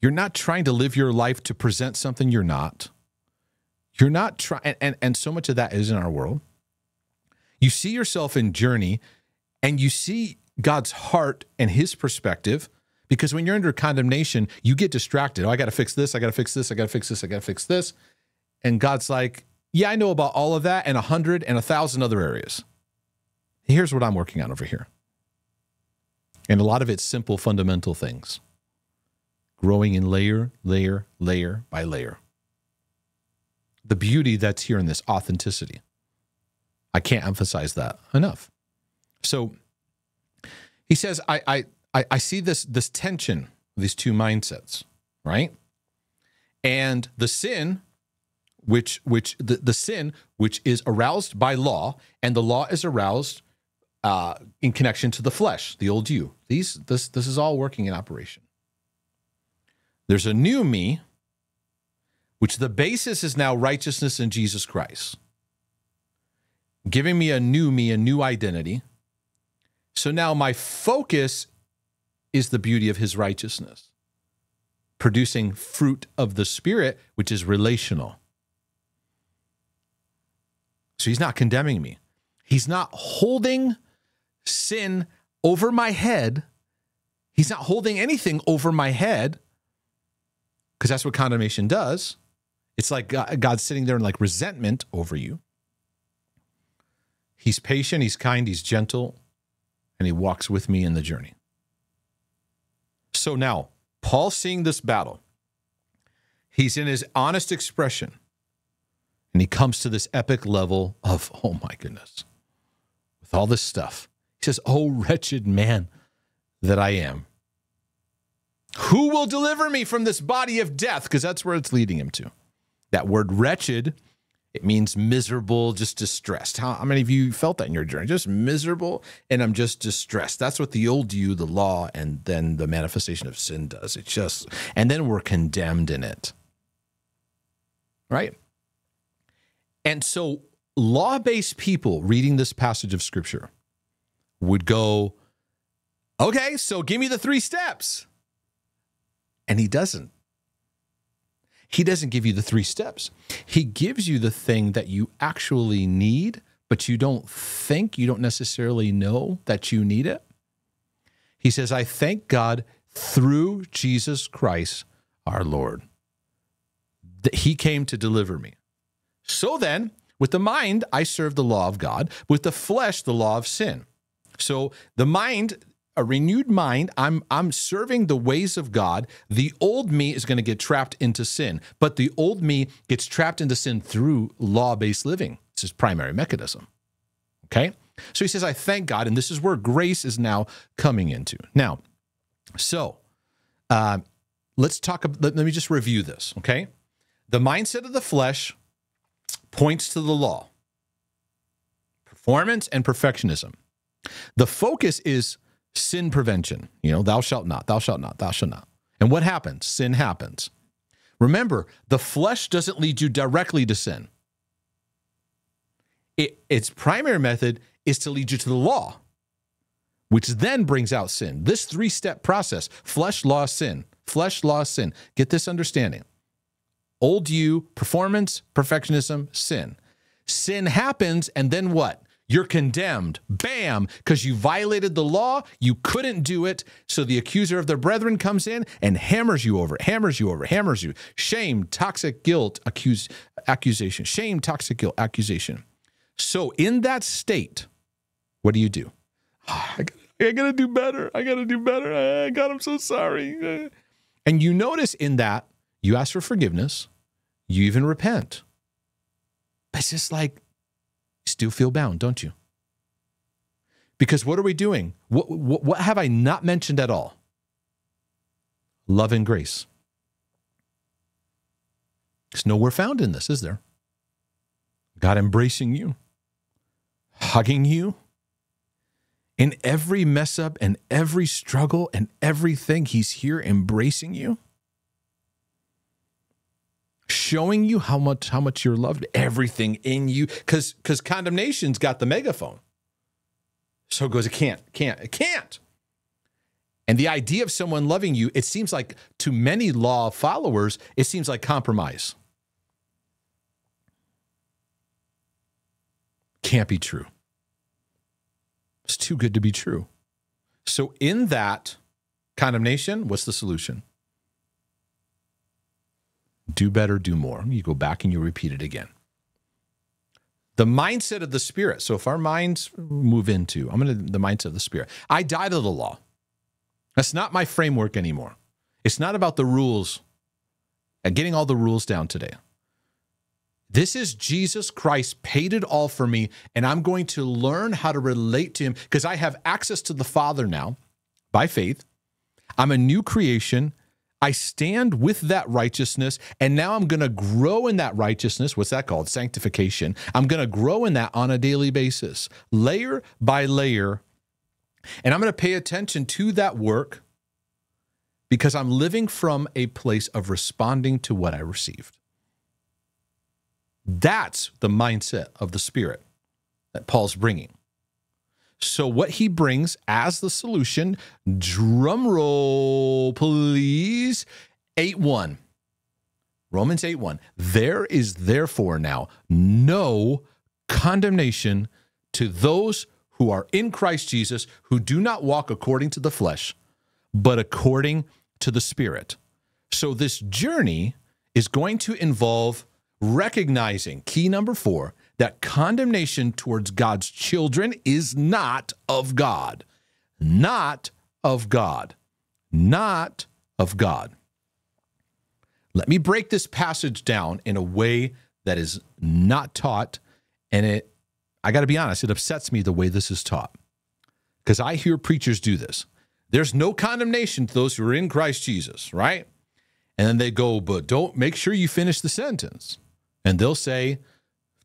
you're not trying to live your life to present something you're not. You're not trying and, and, and so much of that is in our world. You see yourself in journey and you see God's heart and his perspective because when you're under condemnation, you get distracted. Oh, I got to fix this, I got to fix this, I got to fix this, I got to fix this. And God's like, yeah, I know about all of that and a hundred and a thousand other areas. Here's what I'm working on over here. And a lot of it's simple, fundamental things growing in layer, layer, layer by layer. The beauty that's here in this authenticity. I can't emphasize that enough. So he says, I, I, I see this, this tension, these two mindsets, right? And the sin which which the, the sin which is aroused by law, and the law is aroused uh, in connection to the flesh, the old you. These this this is all working in operation. There's a new me, which the basis is now righteousness in Jesus Christ, giving me a new me, a new identity. So now my focus is the beauty of his righteousness, producing fruit of the Spirit, which is relational. So he's not condemning me. He's not holding sin over my head. He's not holding anything over my head because that's what condemnation does. It's like God's sitting there in like resentment over you. He's patient, he's kind, he's gentle, and he walks with me in the journey. So now, Paul seeing this battle, he's in his honest expression, and he comes to this epic level of, oh my goodness, with all this stuff. He says, Oh, wretched man that I am. Who will deliver me from this body of death? Because that's where it's leading him to. That word wretched, it means miserable, just distressed. How, how, many of you felt that in your journey? Just miserable, and I'm just distressed. That's what the old you, the law, and then the manifestation of sin does. It's just, and then we're condemned in it. Right? And so, law based people reading this passage of scripture would go, okay, so give me the three steps. And he doesn't. He doesn't give you the three steps. He gives you the thing that you actually need, but you don't think, you don't necessarily know that you need it. He says, I thank God through Jesus Christ our Lord that he came to deliver me. So then, with the mind, I serve the law of God, with the flesh, the law of sin. So the mind a renewed mind. I'm i'm serving the ways of god. The old me is going to get trapped into sin but the old me gets trapped into sin through law-based living. It's his primary mechanism okay? So he says i thank god and this is where grace is now coming into. Now so uh, let's talk let, let me just review this okay? The mindset of the flesh points to the law performance and perfectionism. The focus is sin prevention. You know, thou shalt not, thou shalt not, thou shalt not. And what happens? Sin happens. Remember, the flesh doesn't lead you directly to sin. It, its primary method is to lead you to the law, which then brings out sin. This three step process flesh, law, sin, flesh, law, sin. Get this understanding. Old you, performance, perfectionism, sin. Sin happens, and then what? You're condemned. Bam! Because you violated the law, you couldn't do it. So the accuser of their brethren comes in and hammers you over, hammers you over, hammers you. Shame, toxic guilt, accuse, accusation. Shame, toxic guilt, accusation. So in that state, what do you do? I, gotta, do better. I gotta do better. God, I'm so sorry. And you notice in that, you ask for forgiveness, you even repent. It's just like, still feel bound, don't you? Because what are we doing? What, what, what have I not mentioned at all? Love and grace. There's nowhere found in this, is there? God embracing you, hugging you. In every mess up and every struggle and everything, He's here embracing you showing you how much how much you're loved, everything in you, because because condemnation's got the megaphone. So it goes, it can't, can't, it can't. And the idea of someone loving you, it seems like to many law followers, it seems like compromise. Can't be true. It's too good to be true. So, in that condemnation, what's the solution? Do better, do more. You go back and you repeat it again. The mindset of the spirit. So if our minds move into, I'm going to the mindset of the spirit. I die to the law. That's not my framework anymore. It's not about the rules and getting all the rules down today. This is Jesus Christ paid it all for me, and I'm going to learn how to relate to him because I have access to the Father now by faith. I'm a new creation. I stand with that righteousness, and now I'm going to grow in that righteousness. What's that called? Sanctification. I'm going to grow in that on a daily basis, layer by layer. And I'm going to pay attention to that work because I'm living from a place of responding to what I received. That's the mindset of the Spirit that Paul's bringing. So, what he brings as the solution, drum roll, please, 8 1. Romans 8 1. There is therefore now no condemnation to those who are in Christ Jesus, who do not walk according to the flesh, but according to the Spirit. So this journey is going to involve recognizing key number four that condemnation towards God's children is not of God. Not of God. Not of God. Let me break this passage down in a way that is not taught. And it, I got to be honest, it upsets me the way this is taught because I hear preachers do this. There's no condemnation to those who are in Christ Jesus, right? And then they go, but don't make sure you finish the sentence. And they'll say,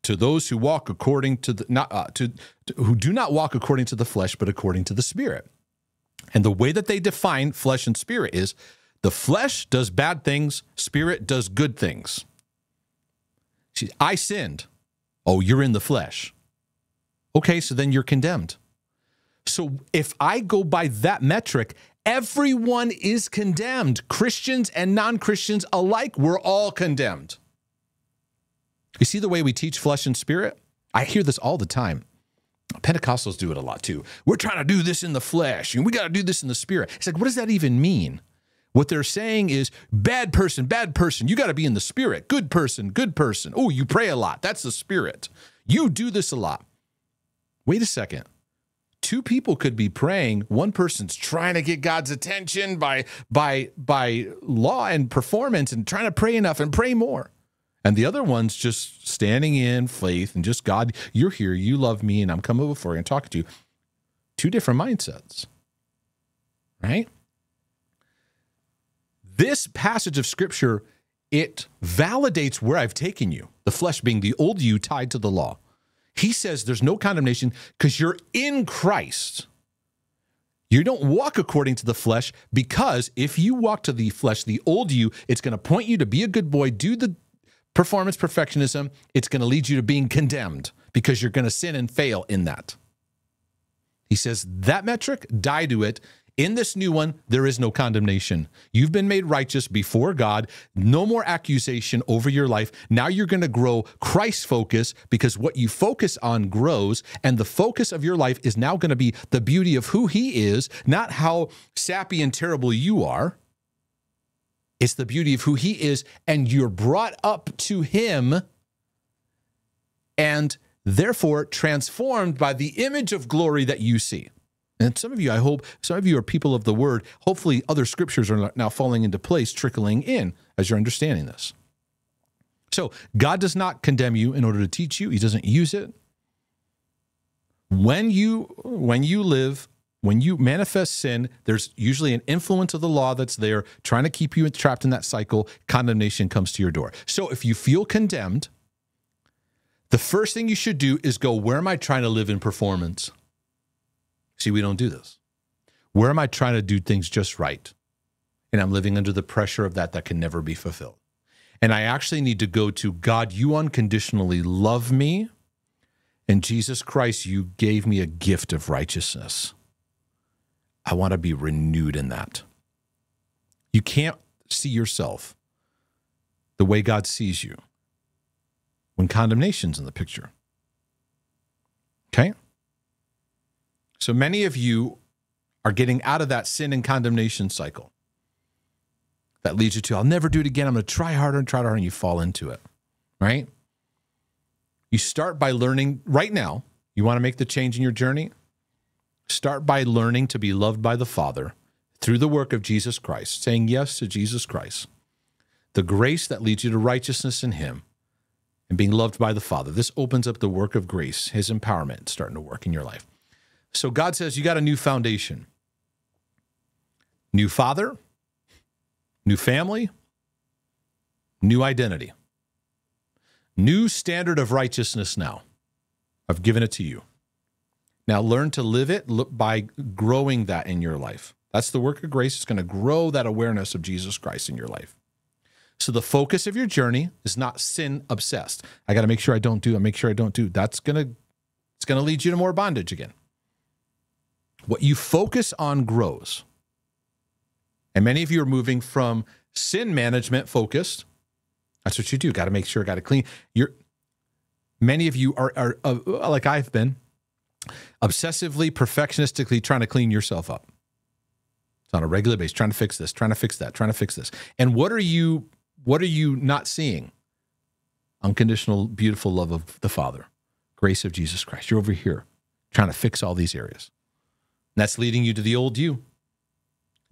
to those who walk according to the not uh, to, to who do not walk according to the flesh, but according to the spirit. And the way that they define flesh and spirit is the flesh does bad things, spirit does good things. See, I sinned. Oh, you're in the flesh. Okay, so then you're condemned. So if I go by that metric, everyone is condemned. Christians and non Christians alike, we're all condemned. You see the way we teach flesh and spirit? I hear this all the time. Pentecostals do it a lot too. We're trying to do this in the flesh and we got to do this in the spirit. It's like, what does that even mean? What they're saying is bad person, bad person. You got to be in the spirit. Good person, good person. Oh, you pray a lot. That's the spirit. You do this a lot. Wait a second. Two people could be praying. One person's trying to get God's attention by by by law and performance and trying to pray enough and pray more. And the other one's just standing in faith and just God, you're here, you love me, and I'm coming before you and talking to you. Two different mindsets, right? This passage of scripture, it validates where I've taken you, the flesh being the old you tied to the law. He says there's no condemnation because you're in Christ. You don't walk according to the flesh because if you walk to the flesh, the old you, it's going to point you to be a good boy, do the performance perfectionism, it's going to lead you to being condemned because you're going to sin and fail in that. He says that metric, die to it. In this new one, there is no condemnation. You've been made righteous before God. No more accusation over your life. Now you're going to grow Christ focus because what you focus on grows. And the focus of your life is now going to be the beauty of who He is, not how sappy and terrible you are. It's the beauty of who he is, and you're brought up to him and therefore transformed by the image of glory that you see. And some of you, I hope, some of you are people of the word. Hopefully, other scriptures are now falling into place, trickling in as you're understanding this. So, God does not condemn you in order to teach you, He doesn't use it. When you when you live when you manifest sin, there's usually an influence of the law that's there trying to keep you trapped in that cycle. Condemnation comes to your door. So if you feel condemned, the first thing you should do is go, Where am I trying to live in performance? See, we don't do this. Where am I trying to do things just right? And I'm living under the pressure of that that can never be fulfilled. And I actually need to go to God, you unconditionally love me. And Jesus Christ, you gave me a gift of righteousness. I want to be renewed in that. You can't see yourself the way God sees you when condemnation's in the picture. Okay? So many of you are getting out of that sin and condemnation cycle that leads you to, I'll never do it again. I'm going to try harder and try harder, and you fall into it, right? You start by learning right now. You want to make the change in your journey? Start by learning to be loved by the Father through the work of Jesus Christ, saying yes to Jesus Christ, the grace that leads you to righteousness in Him, and being loved by the Father. This opens up the work of grace, His empowerment starting to work in your life. So God says you got a new foundation, new Father, new family, new identity, new standard of righteousness now. I've given it to you. Now learn to live it by growing that in your life. That's the work of grace. It's going to grow that awareness of Jesus Christ in your life. So the focus of your journey is not sin obsessed. I got to make sure I don't do. I make sure I don't do. That's gonna it's gonna lead you to more bondage again. What you focus on grows. And many of you are moving from sin management focused. That's what you do. Got to make sure. Got to clean. You're. Many of you are, are uh, like I've been obsessively, perfectionistically trying to clean yourself up. It's on a regular basis, trying to fix this, trying to fix that, trying to fix this. And what are you what are you not seeing? Unconditional, beautiful love of the Father, grace of Jesus Christ. You're over here trying to fix all these areas. And that's leading you to the old you.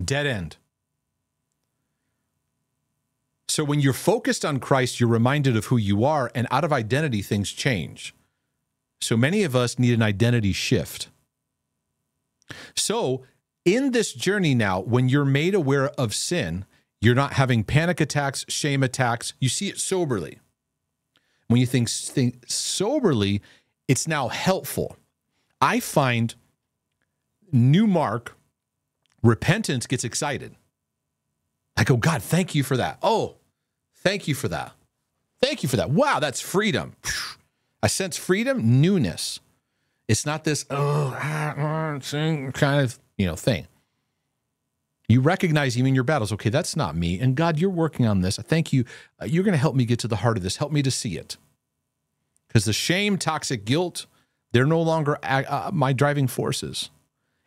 Dead end. So when you're focused on Christ, you're reminded of who you are, and out of identity, things change. So many of us need an identity shift. So, in this journey now, when you're made aware of sin, you're not having panic attacks, shame attacks. You see it soberly. When you think, think soberly, it's now helpful. I find new Mark, repentance gets excited. I go, God, thank you for that. Oh, thank you for that. Thank you for that. Wow, that's freedom. I sense freedom, newness. It's not this oh kind of you know thing. You recognize even your battles. Okay, that's not me. And God, you're working on this. I thank you. Uh, you're going to help me get to the heart of this. Help me to see it. Because the shame, toxic guilt, they're no longer uh, uh, my driving forces.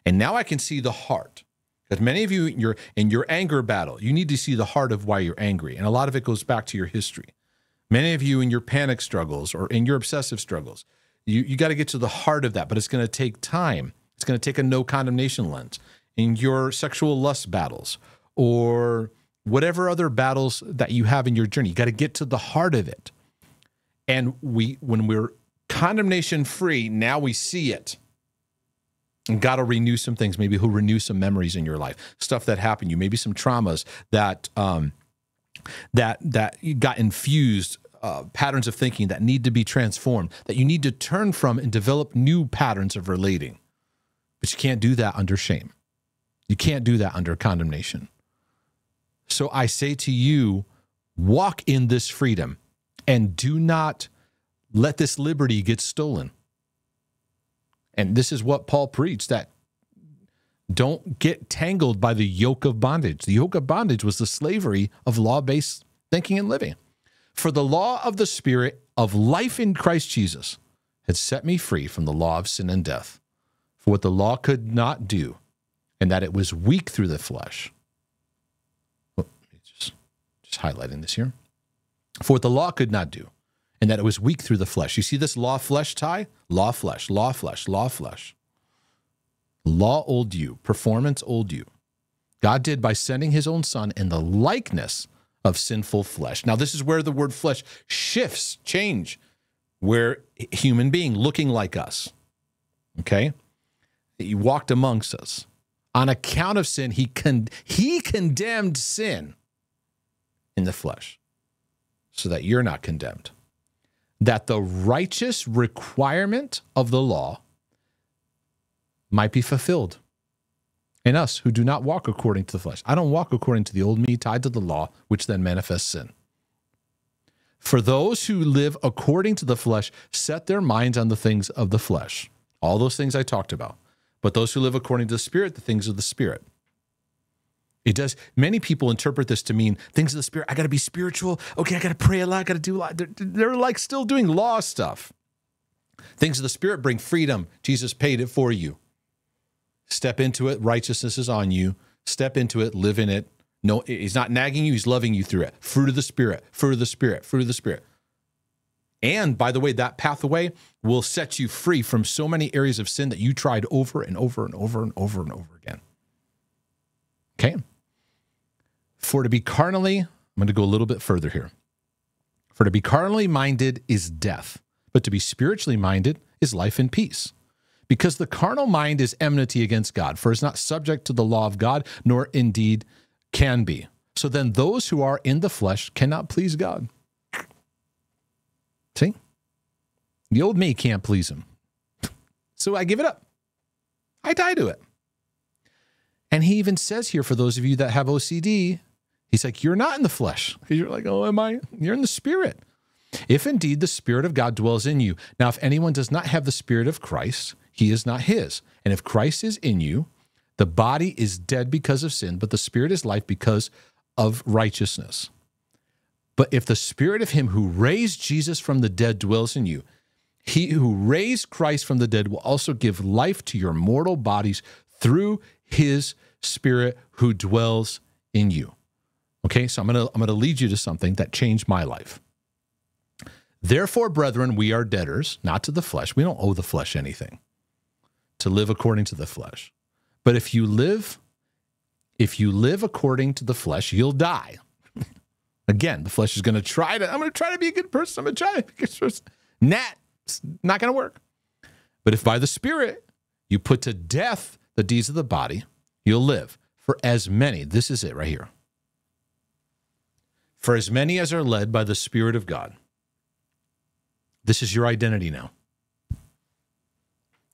And now I can see the heart. Because many of you, you're in your anger battle, you need to see the heart of why you're angry. And a lot of it goes back to your history. Many of you in your panic struggles or in your obsessive struggles, you, you got to get to the heart of that, but it's going to take time. It's going to take a no condemnation lens in your sexual lust battles or whatever other battles that you have in your journey. You got to get to the heart of it. And we, when we're condemnation free, now we see it. And God will renew some things. Maybe He'll renew some memories in your life, stuff that happened you, maybe some traumas that um, that that got infused uh, patterns of thinking that need to be transformed, that you need to turn from and develop new patterns of relating. But you can't do that under shame. You can't do that under condemnation. So I say to you, walk in this freedom and do not let this liberty get stolen. And this is what Paul preached that don't get tangled by the yoke of bondage. The yoke of bondage was the slavery of law based thinking and living. For the law of the Spirit of life in Christ Jesus had set me free from the law of sin and death. For what the law could not do, and that it was weak through the flesh. Just, just highlighting this here. For what the law could not do, and that it was weak through the flesh. You see this law flesh tie? Law flesh, law flesh, law flesh. Law old you, performance old you. God did by sending his own son in the likeness of sinful flesh. Now, this is where the word flesh shifts, change, where human being looking like us. Okay? He walked amongst us on account of sin, he, con- he condemned sin in the flesh so that you're not condemned. That the righteous requirement of the law might be fulfilled in us who do not walk according to the flesh. I don't walk according to the old me tied to the law, which then manifests sin. For those who live according to the flesh set their minds on the things of the flesh. All those things I talked about but those who live according to the Spirit, the things of the Spirit. It does. Many people interpret this to mean things of the Spirit. I got to be spiritual. Okay, I got to pray a lot. I got to do a lot. They're, they're like still doing law stuff. Things of the Spirit bring freedom. Jesus paid it for you. Step into it. Righteousness is on you. Step into it. Live in it. No, he's not nagging you. He's loving you through it. Fruit of the Spirit. Fruit of the Spirit. Fruit of the Spirit. And by the way, that pathway will set you free from so many areas of sin that you tried over and over and over and over and over again. Okay. For to be carnally, I'm going to go a little bit further here. For to be carnally minded is death, but to be spiritually minded is life and peace. Because the carnal mind is enmity against God, for it's not subject to the law of God, nor indeed can be. So then those who are in the flesh cannot please God. See? The old me can't please him. So I give it up. I die to it. And he even says here for those of you that have OCD, he's like, You're not in the flesh. You're like, Oh, am I? You're in the spirit. If indeed the Spirit of God dwells in you. Now, if anyone does not have the Spirit of Christ, he is not his. And if Christ is in you, the body is dead because of sin, but the Spirit is life because of righteousness. But if the spirit of him who raised Jesus from the dead dwells in you, he who raised Christ from the dead will also give life to your mortal bodies through his Spirit who dwells in you. Okay, so I'm gonna I'm gonna lead you to something that changed my life. Therefore, brethren, we are debtors, not to the flesh. We don't owe the flesh anything to live according to the flesh. But if you live, if you live according to the flesh, you'll die. Again, the flesh is going to try to, I'm going to try to be a good person. I'm going to try to be a good person. Nah, it's not going to work. But if by the Spirit you put to death the deeds of the body, you'll live. For as many, this is it right here. For as many as are led by the Spirit of God, this is your identity now.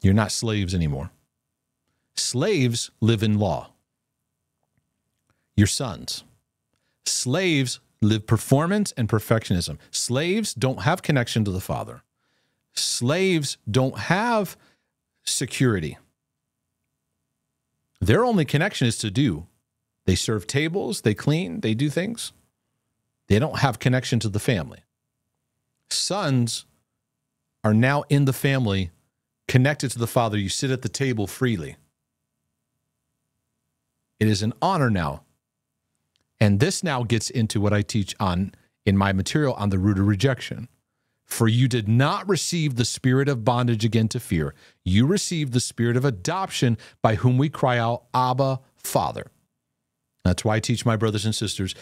You're not slaves anymore. Slaves live in law. You're sons. Slaves live performance and perfectionism. Slaves don't have connection to the Father. Slaves don't have security. Their only connection is to do. They serve tables, they clean, they do things. They don't have connection to the family. Sons are now in the family, connected to the Father. You sit at the table freely. It is an honor now. And this now gets into what I teach on in my material on the root of rejection. For you did not receive the spirit of bondage again to fear. You received the spirit of adoption by whom we cry out, Abba, Father. That's why I teach my brothers and sisters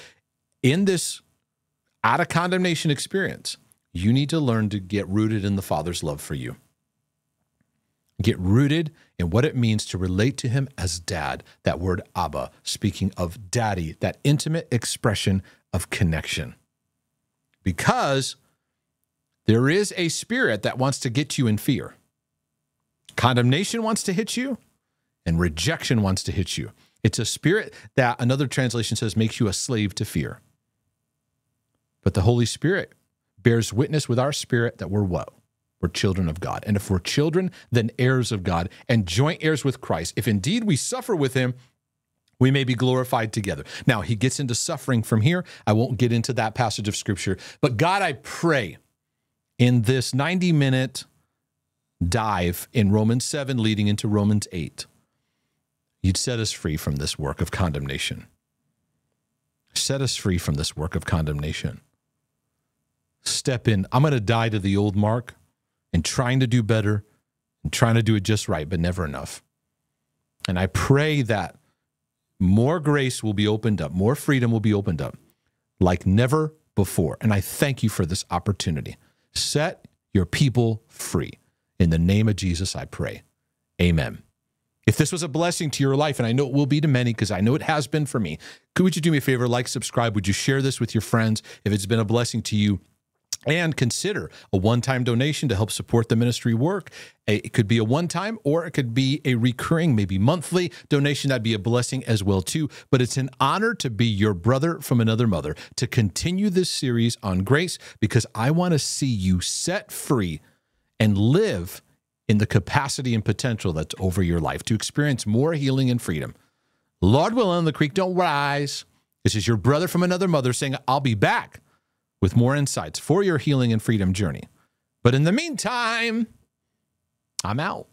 in this out of condemnation experience, you need to learn to get rooted in the Father's love for you. Get rooted in what it means to relate to Him as dad, that word Abba, speaking of daddy, that intimate expression of connection. Because there is a spirit that wants to get you in fear. Condemnation wants to hit you, and rejection wants to hit you. It's a spirit that another translation says makes you a slave to fear. But the Holy Spirit bears witness with our spirit that we're what? We're children of God. And if we're children, then heirs of God and joint heirs with Christ. If indeed we suffer with him, we may be glorified together. Now, he gets into suffering from here. I won't get into that passage of scripture. But God, I pray in this 90 minute dive in Romans 7 leading into Romans 8, you'd set us free from this work of condemnation. Set us free from this work of condemnation step in. I'm going to die to the old Mark and trying to do better and trying to do it just right, but never enough. And I pray that more grace will be opened up, more freedom will be opened up like never before. And I thank you for this opportunity. Set your people free. In the name of Jesus, I pray. Amen. If this was a blessing to your life, and I know it will be to many because I know it has been for me, could would you do me a favor, like, subscribe? Would you share this with your friends? If it's been a blessing to you, and consider a one-time donation to help support the ministry work. It could be a one-time or it could be a recurring maybe monthly donation. That'd be a blessing as well too. But it's an honor to be your brother from another mother to continue this series on grace because i want to see you set free and live in the capacity and potential that's over your life to experience more healing and freedom. Lord willing the creek don't rise. This is your brother from another mother saying i'll be back with more insights for your healing and freedom journey. But in the meantime, I'm out.